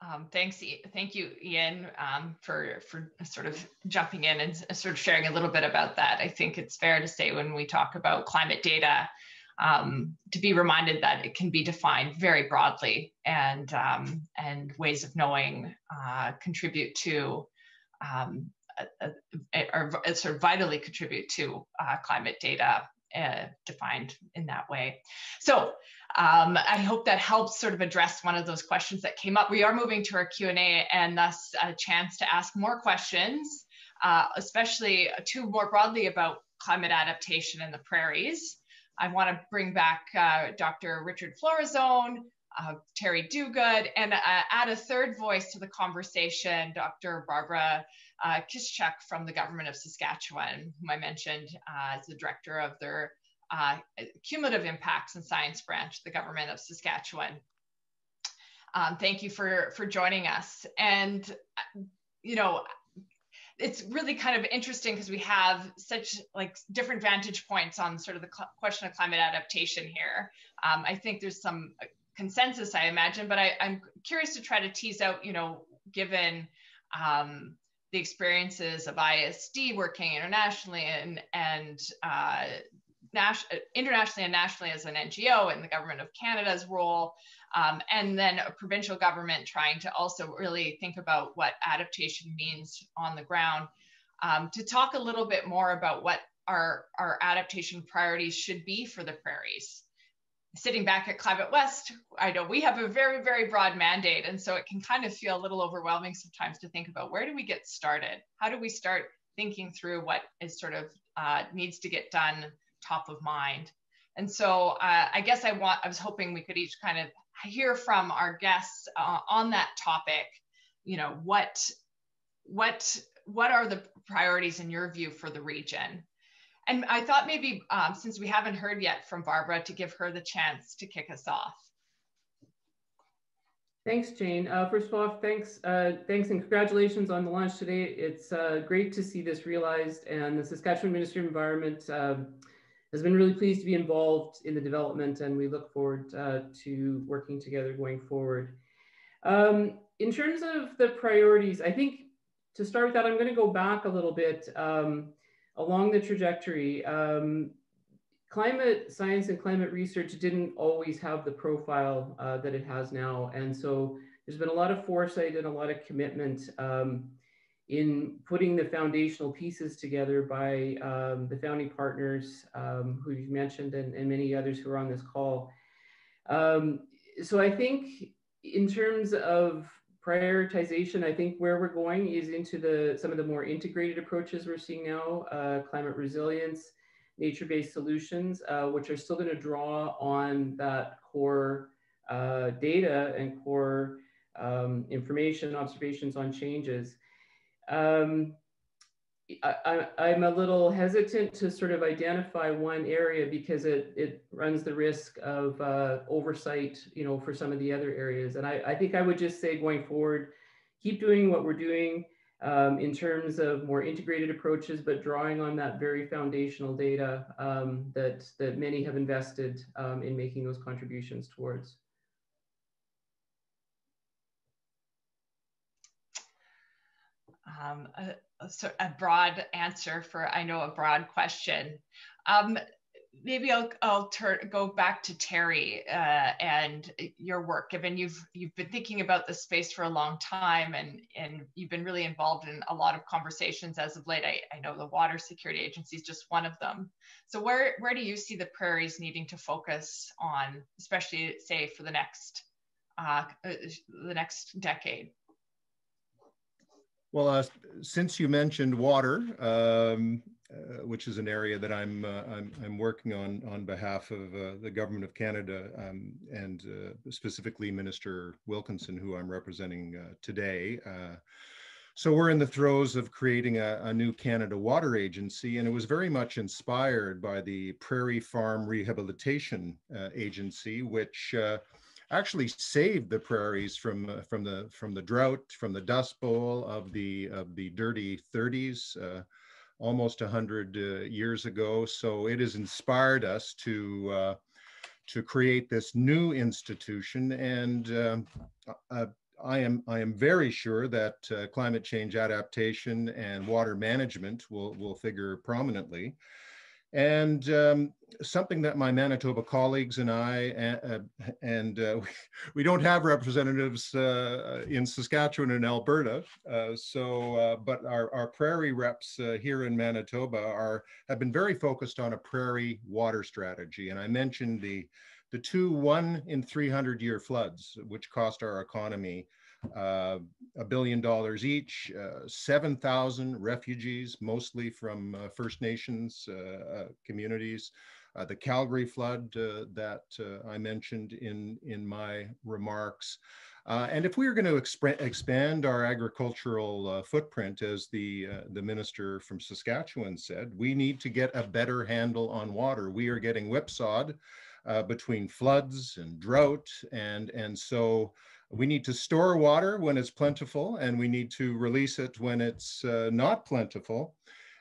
Um, thanks, thank you, Ian, um, for for sort of jumping in and sort of sharing a little bit about that. I think it's fair to say when we talk about climate data, um, to be reminded that it can be defined very broadly, and um, and ways of knowing uh, contribute to um, or sort of vitally contribute to uh, climate data uh, defined in that way. So um, I hope that helps sort of address one of those questions that came up. We are moving to our Q&A and thus a chance to ask more questions, uh, especially two more broadly about climate adaptation in the prairies. I want to bring back uh, Dr. Richard Florizone, uh, Terry Duguid, and uh, add a third voice to the conversation, Dr. Barbara uh, from the government of Saskatchewan, whom I mentioned uh, as the director of their uh, cumulative impacts and science branch, the government of Saskatchewan. Um, thank you for for joining us. And you know, it's really kind of interesting because we have such like different vantage points on sort of the question of climate adaptation here. Um, I think there's some consensus, I imagine, but I, am curious to try to tease out, you know, given um, the experiences of ISD working internationally and and uh, internationally and nationally as an NGO and the government of Canada's role, um, and then a provincial government trying to also really think about what adaptation means on the ground. Um, to talk a little bit more about what our, our adaptation priorities should be for the prairies sitting back at Climate West, I know we have a very, very broad mandate. And so it can kind of feel a little overwhelming sometimes to think about where do we get started? How do we start thinking through what is sort of uh, needs to get done top of mind? And so uh, I guess I want, I was hoping we could each kind of hear from our guests uh, on that topic. You know, what, what, what are the priorities in your view for the region? And I thought maybe um, since we haven't heard yet from Barbara to give her the chance to kick us off. Thanks, Jane. Uh, first of all, thanks, uh, thanks and congratulations on the launch today. It's uh, great to see this realized and the Saskatchewan Ministry of Environment um, has been really pleased to be involved in the development and we look forward uh, to working together going forward. Um, in terms of the priorities, I think to start with that, I'm going to go back a little bit um, along the trajectory. Um, climate science and climate research didn't always have the profile uh, that it has now. And so there's been a lot of foresight and a lot of commitment um, in putting the foundational pieces together by um, the founding partners um, who you mentioned and, and, many others who are on this call. Um, so I think in terms of prioritization, I think where we're going is into the some of the more integrated approaches we're seeing now, uh, climate resilience, nature-based solutions, uh, which are still going to draw on that core uh, data and core um, information, observations on changes. Um, I, am a little hesitant to sort of identify one area because it, it runs the risk of uh, oversight, you know, for some of the other areas. And I, I think I would just say going forward, keep doing what we're doing um, in terms of more integrated approaches, but drawing on that very foundational data um, that, that many have invested um, in making those contributions towards. Um, a, a, broad answer for, I know, a broad question. Um, maybe I'll, I'll go back to Terry uh, and your work, given you've, you've been thinking about this space for a long time and, and you've been really involved in a lot of conversations as of late. I, I know the Water Security Agency is just one of them. So where, where do you see the prairies needing to focus on, especially say for the next, uh, uh the next decade? Well, uh, since you mentioned water, um, uh, which is an area that I'm, uh, I'm, I'm working on on behalf of uh, the government of Canada um, and uh, specifically Minister Wilkinson, who I'm representing uh, today. so we're in the throes of creating a, a, new Canada Water Agency, and it was very much inspired by the Prairie Farm Rehabilitation Agency, which actually saved the prairies from uh, from the from the drought, from the dust bowl of the of the dirty 30s, uh, almost 100 uh, years ago. So it has inspired us to uh, to create this new institution, and um, uh, I am I am very sure that uh, climate change adaptation and water management will will figure prominently. And um, something that my Manitoba colleagues and I, uh, and uh, we don't have representatives uh, in Saskatchewan and Alberta. Uh, so, uh, but our, our prairie reps uh, here in Manitoba are have been very focused on a prairie water strategy. And I mentioned the the two one in 300 year floods, which cost our economy a billion dollars each, uh, 7,000 refugees, mostly from uh, First Nations uh, uh, communities. Uh, the Calgary flood that I mentioned in, in my remarks. and if we are going to exp expand our agricultural footprint, as the, the minister from Saskatchewan said, we need to get a better handle on water. We are getting whipsawed between floods and drought. And, and so we need to store water when it's plentiful and we need to release it when it's uh, not plentiful.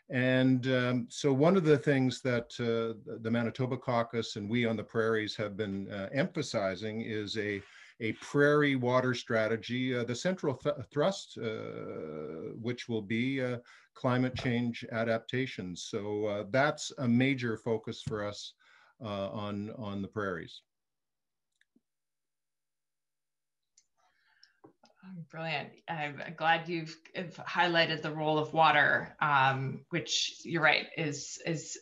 And um, so one of the things that uh, the Manitoba Caucus and we on the prairies have been uh, emphasizing is a, a prairie water strategy, uh, the central th thrust, uh, which will be uh, climate change adaptation. So that's a major focus for us on, on the prairies. Brilliant. I'm glad you've highlighted the role of water, um, which you're right is is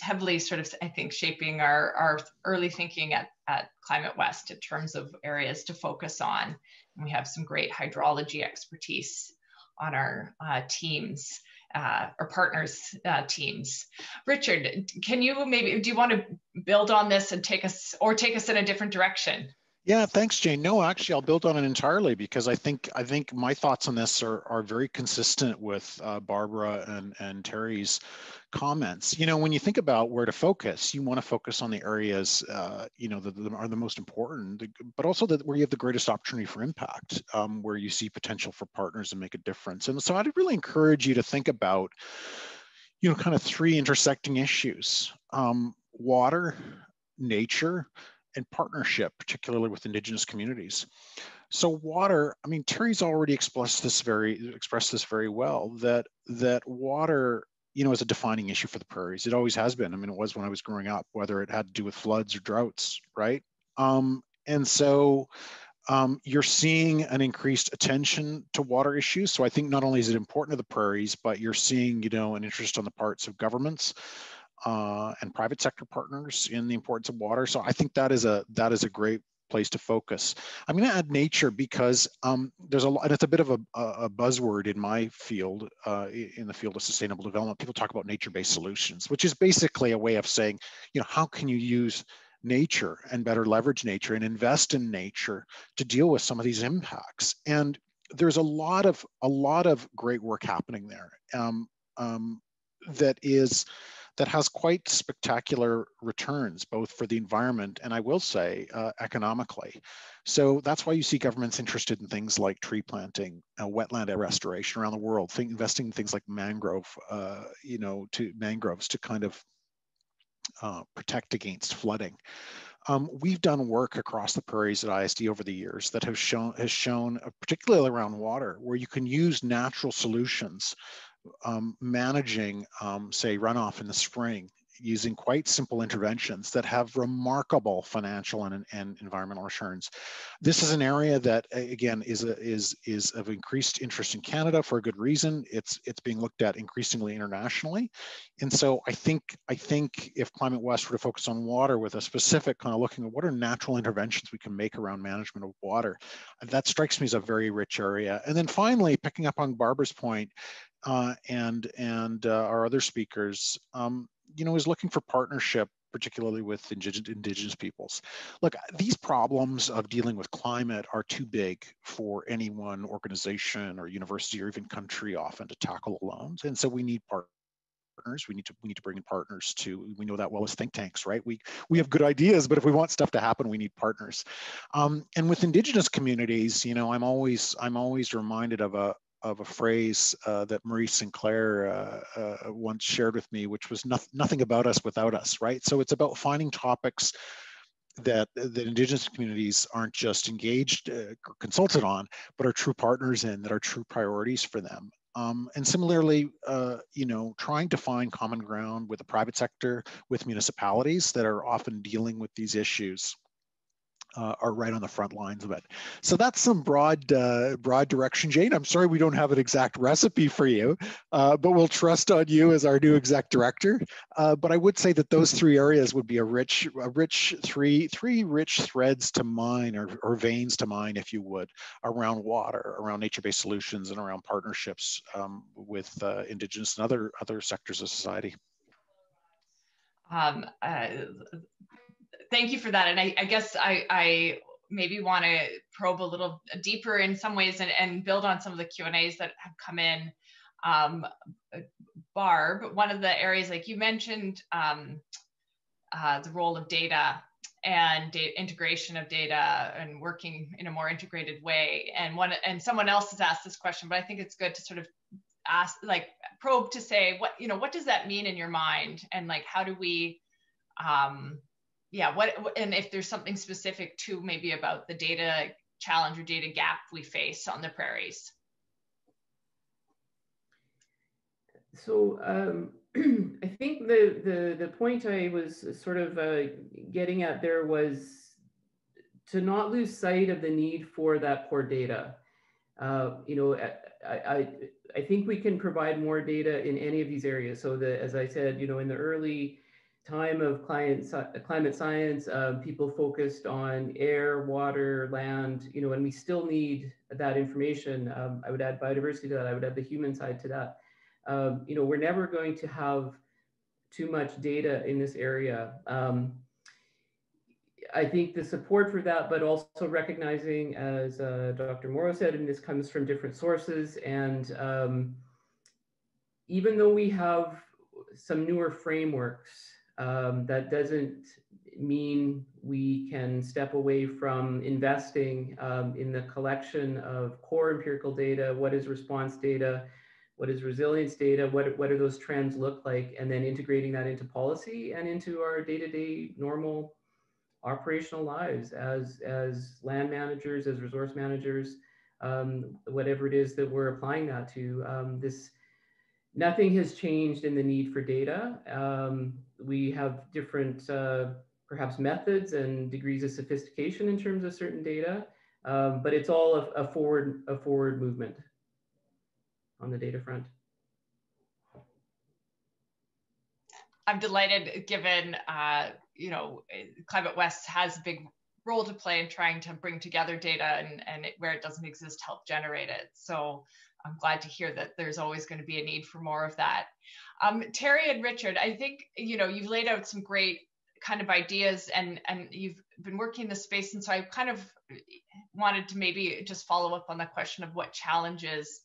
heavily sort of I think shaping our our early thinking at at Climate West in terms of areas to focus on. And we have some great hydrology expertise on our uh, teams. Uh, or partners uh, teams. Richard, can you maybe do you want to build on this and take us or take us in a different direction? Yeah, thanks, Jane. No, actually, I'll build on it entirely because I think I think my thoughts on this are are very consistent with uh, Barbara and and Terry's comments. You know, when you think about where to focus, you want to focus on the areas uh, you know that, that, are the most important, but also that where you have the greatest opportunity for impact, um, where you see potential for partners to make a difference. And so, I'd really encourage you to think about you know kind of three intersecting issues. Um, water, nature, and partnership, particularly with indigenous communities. So water, I mean, Terry's already expressed this very expressed this very well that that water, you know, is a defining issue for the prairies. It always has been. I mean, it was when I was growing up, whether it had to do with floods or droughts, right? Um, and so um, you're seeing an increased attention to water issues. So I think not only is it important to the prairies, but you're seeing, you know, an interest on the parts of governments uh, and private sector partners in the importance of water. So I think that is a that is a great place to focus. I'm going to add nature because um, there's a lot, and it's a bit of a, a buzzword in my field, uh, in the field of sustainable development. People talk about nature-based solutions, which is basically a way of saying, you know, how can you use nature and better leverage nature and invest in nature to deal with some of these impacts. And there's a lot of a lot of great work happening there um, um, that is that has quite spectacular returns both for the environment and I will say uh, economically. So that's why you see governments interested in things like tree planting, uh, wetland restoration around the world, think, investing in things like mangrove, uh, you know, to mangroves to kind of uh, protect against flooding. Um, we've done work across the prairies at ISD over the years that have shown has shown, uh, particularly around water, where you can use natural solutions, um, managing, um, say, runoff in the spring using quite simple interventions that have remarkable financial and, and environmental returns. This is an area that, again, is, a, is, is of increased interest in Canada for a good reason. It's, it's being looked at increasingly internationally. And so I think, I think if Climate West were to focus on water with a specific kind of looking at what are natural interventions we can make around management of water, that strikes me as a very rich area. And then finally, picking up on Barbara's point, uh, and and uh, our other speakers, um, you know, is looking for partnership particularly with indigenous, indigenous peoples. Look, these problems of dealing with climate are too big for any one organization or university or even country often to tackle alone. And so we need partners. We need to we need to bring in partners to. We know that well as think tanks, right? We we have good ideas, but if we want stuff to happen, we need partners. Um, and with indigenous communities, you know, I'm always I'm always reminded of a of a phrase uh, that Murray Sinclair uh, uh, once shared with me, which was no nothing about us without us, right? So it's about finding topics that that indigenous communities aren't just engaged uh, consulted on, but are true partners in, that are true priorities for them. Um, and similarly, uh, you know, trying to find common ground with the private sector, with municipalities that are often dealing with these issues uh, are right on the front lines of it. So that's some broad, uh, broad direction, Jane. I'm sorry we don't have an exact recipe for you, uh, but we'll trust on you as our new exec director. Uh, but I would say that those three areas would be a rich, a rich three, three rich threads to mine or, or veins to mine, if you would, around water, around nature-based solutions, and around partnerships um, with uh, Indigenous and other other sectors of society. Um, uh, thank you for that. And I, I guess I, I maybe want to probe a little deeper in some ways and, and build on some of the Q and A's that have come in. Um, Barb, one of the areas like you mentioned, um, uh, the role of data and data integration of data and working in a more integrated way. And one and someone else has asked this question, but I think it's good to sort of ask, like, probe to say what you know, what does that mean in your mind, and like, how do we um, yeah what and if there's something specific to maybe about the data challenge or data gap we face on the prairies. So um, i think the, the the point i was sort of uh, getting at there was to not lose sight of the need for that core data. Uh, you know I, I i think we can provide more data in any of these areas. So that as i said you know in the early time of climate, climate science, uh, people focused on air, water, land, you know, and we still need that information. Um, I would add biodiversity to that. I would add the human side to that. Um, you know, we're never going to have too much data in this area. Um, I think the support for that, but also recognizing, as uh, Dr. Mauro said, and this comes from different sources, and um, even though we have some newer frameworks um, that doesn't mean we can step away from investing um, in the collection of core empirical data, what is response data, what is resilience data, what, what do those trends look like, and then integrating that into policy and into our day-to-day normal operational lives as, as land managers, as resource managers, um, whatever it is that we're applying that to. Um, this Nothing has changed in the need for data. Um, we have different uh, perhaps methods and degrees of sophistication in terms of certain data, um, but it's all a, a, forward, a forward movement on the data front. I'm delighted given, uh, you know, Climate West has a big role to play in trying to bring together data and, and it, where it doesn't exist, help generate it. So I'm glad to hear that there's always going to be a need for more of that. Um, Terry and Richard, I think, you know, you've laid out some great kind of ideas and, and you've been working in the space. And so I kind of wanted to maybe just follow up on the question of what challenges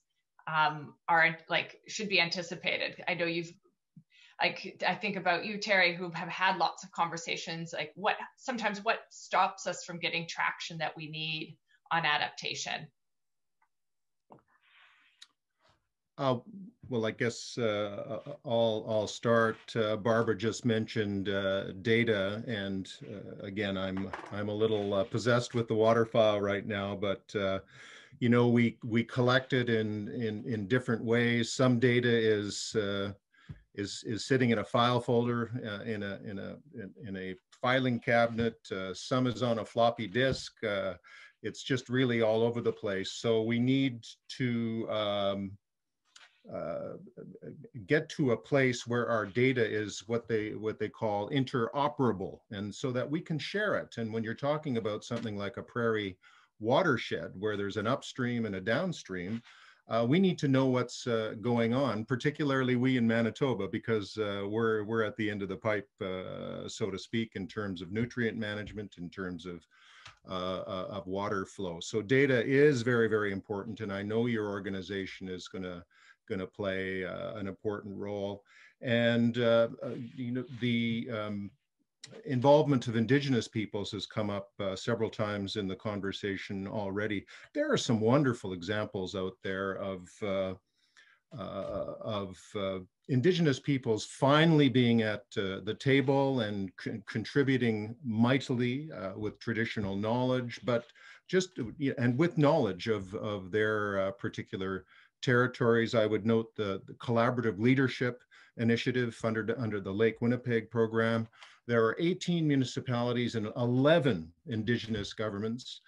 um, are like should be anticipated. I know you've like I think about you, Terry, who have had lots of conversations. Like what sometimes what stops us from getting traction that we need on adaptation? Uh, well, I guess uh, I'll, I'll start. Uh, Barbara just mentioned uh, data, and uh, again, I'm I'm a little uh, possessed with the waterfowl right now, but you know, we we collect it in in in different ways. Some data is uh, is is sitting in a file folder uh, in a in a in, in a filing cabinet. Uh, some is on a floppy disk. Uh, it's just really all over the place. So we need to um, uh, get to a place where our data is what they what they call interoperable, and so that we can share it. And when you're talking about something like a prairie watershed where there's an upstream and a downstream, uh, we need to know what's uh, going on, particularly we in Manitoba, because uh, we're, we're at the end of the pipe, uh, so to speak, in terms of nutrient management, in terms of, uh, of water flow. So data is very, very important, and I know your organization is going to going to play an important role. And you know the um, involvement of indigenous peoples has come up uh, several times in the conversation already. There are some wonderful examples out there of uh, uh, of uh, indigenous peoples finally being at uh, the table and contributing mightily uh, with traditional knowledge, but just and with knowledge of of their particular territories. I would note the, the collaborative leadership initiative funded under the Lake Winnipeg program. There are 18 municipalities and 11 indigenous governments.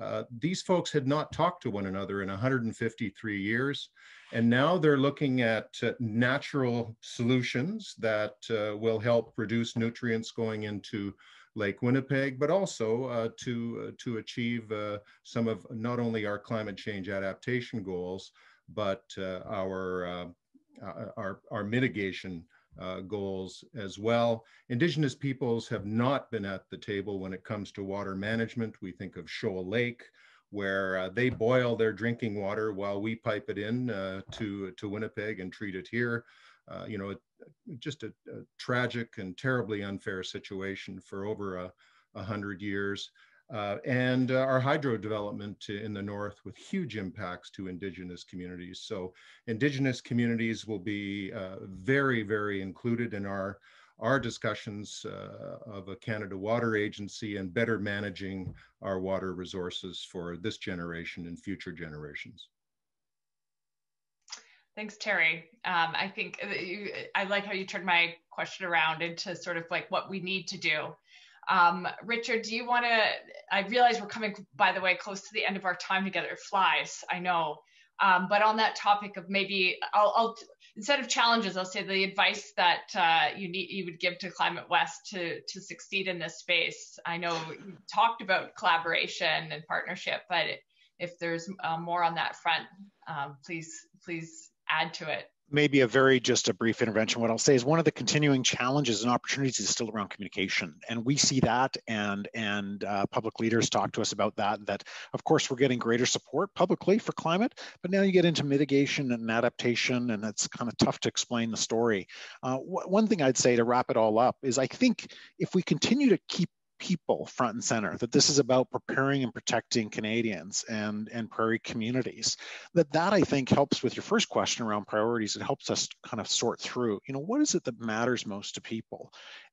Uh, these folks had not talked to one another in 153 years. And now they're looking at uh, natural solutions that uh, will help reduce nutrients going into Lake Winnipeg, but also uh, to, uh, to achieve uh, some of not only our climate change adaptation goals, but our, our, our mitigation uh, goals as well. Indigenous peoples have not been at the table when it comes to water management. We think of Shoal Lake, where uh, they boil their drinking water while we pipe it in uh, to, to Winnipeg and treat it here. Uh, you know, just a, a, tragic and terribly unfair situation for over a, a hundred years uh, and uh, our hydro development in the north with huge impacts to indigenous communities. So indigenous communities will be uh, very, very included in our, our discussions uh, of a Canada Water Agency and better managing our water resources for this generation and future generations. Thanks, Terry. Um, I think uh, you, I like how you turned my question around into sort of like what we need to do um, Richard, do you want to? I realize we're coming, by the way, close to the end of our time together. It flies, I know. Um, but on that topic of maybe, I'll, I'll, instead of challenges, I'll say the advice that uh, you need you would give to Climate West to to succeed in this space. I know you talked about collaboration and partnership, but if there's uh, more on that front, um, please please add to it maybe a very just a brief intervention. What I'll say is one of the continuing challenges and opportunities is still around communication, and we see that, and and uh, public leaders talk to us about that. That of course we're getting greater support publicly for climate, but now you get into mitigation and adaptation, and it's kind of tough to explain the story. Uh, one thing I'd say to wrap it all up is I think if we continue to keep people front and center, that this is about preparing and protecting Canadians and, and prairie communities. That that I think helps with your first question around priorities. It helps us kind of sort through, you know, what is it that matters most to people?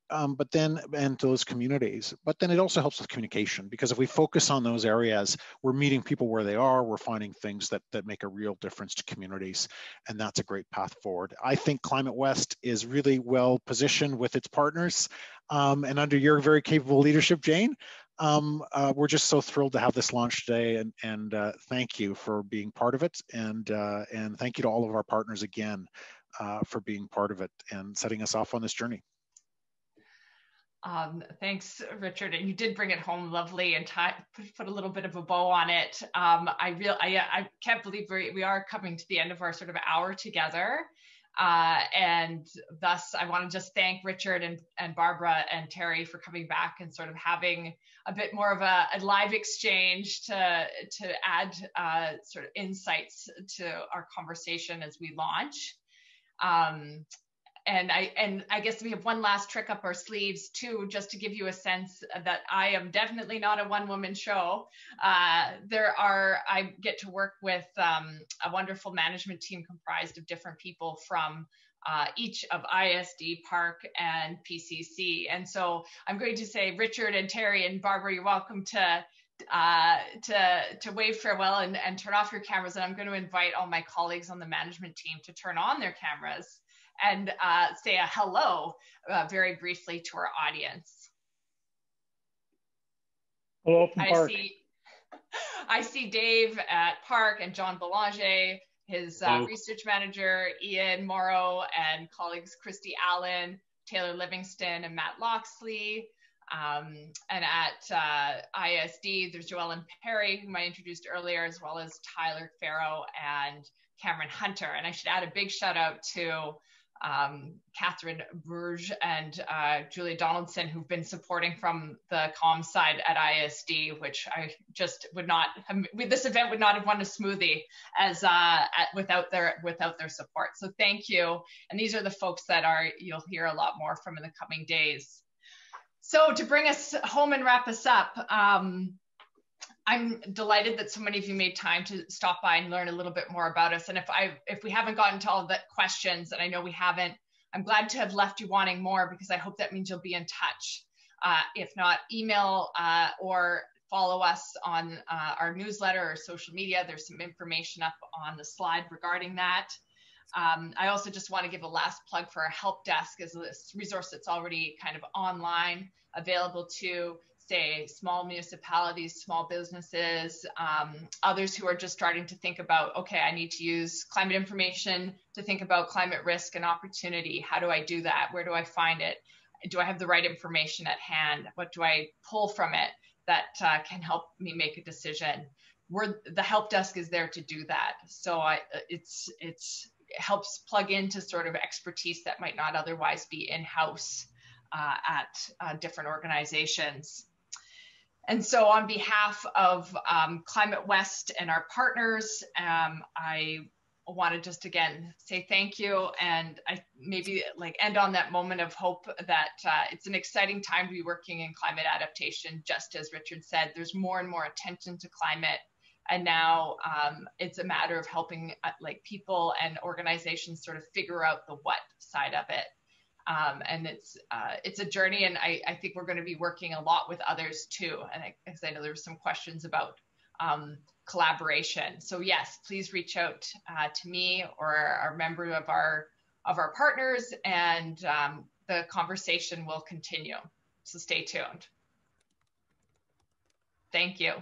Um, but then and to those communities but then it also helps with communication because if we focus on those areas we're meeting people where they are we're finding things that that make a real difference to communities and that's a great path forward. I think climate west is really well positioned with its partners um, and under your very capable leadership jane um, uh, we're just so thrilled to have this launch today and, and uh, thank you for being part of it and uh, and thank you to all of our partners again uh, for being part of it and setting us off on this journey um, thanks, Richard. And you did bring it home lovely and put a little bit of a bow on it. Um, I real I, I can't believe we, we are coming to the end of our sort of hour together. Uh, and thus, I want to just thank Richard and, and Barbara and Terry for coming back and sort of having a bit more of a, a live exchange to, to add uh, sort of insights to our conversation as we launch. Um, and I and I guess we have one last trick up our sleeves too, just to give you a sense that I am definitely not a one-woman show. Uh, there are I get to work with um, a wonderful management team comprised of different people from uh, each of IISD, PARC, and PCC. And so I'm going to say, Richard and Terry and Barbara, you're welcome to uh, to to wave farewell and, and turn off your cameras. And I'm going to invite all my colleagues on the management team to turn on their cameras and uh, say a hello uh, very briefly to our audience. Hello I PARC. See, I see Dave at PARC and John Belanger, his uh, research manager, Ian Mauro, and colleagues Christy Allen, Taylor Livingston, and Matt Loxley. Um, and at uh, IISD, there's Jo-Ellen Parry, whom I introduced earlier, as well as Tyler Farrow and Cameron Hunter. And I should add a big shout out to um, Catherine Burge and uh, Julia Donaldson, who've been supporting from the com side at IISD, which I just would not. Have, this event would not have won a smoothie as uh, at, without their without their support. So thank you. And these are the folks that are you'll hear a lot more from in the coming days. So to bring us home and wrap us up. Um, I'm delighted that so many of you made time to stop by and learn a little bit more about us. And if I if we haven't gotten to all the questions, and I know we haven't, I'm glad to have left you wanting more because I hope that means you'll be in touch. Uh, if not, email uh, or follow us on uh, our newsletter or social media. There's some information up on the slide regarding that. Um, I also just want to give a last plug for our help desk as a resource that's already kind of online, available to say small municipalities, small businesses, um, others who are just starting to think about, okay, I need to use climate information to think about climate risk and opportunity. How do I do that? Where do I find it? Do I have the right information at hand? What do I pull from it that uh, can help me make a decision? We're, the help desk is there to do that. So I, it's it's it helps plug into sort of expertise that might not otherwise be in house uh, at uh, different organizations. And so, on behalf of um, Climate West and our partners, um, I want to just again say thank you and I maybe like end on that moment of hope that uh, it's an exciting time to be working in climate adaptation. Just as Richard said, there's more and more attention to climate. And now um, it's a matter of helping uh, like people and organizations sort of figure out the what side of it. Um, and it's uh, it's a journey, and I, I think we're going to be working a lot with others too. And I, I know there were some questions about um, collaboration. So yes, please reach out uh, to me or a member of our of our partners, and um, the conversation will continue. So stay tuned. Thank you.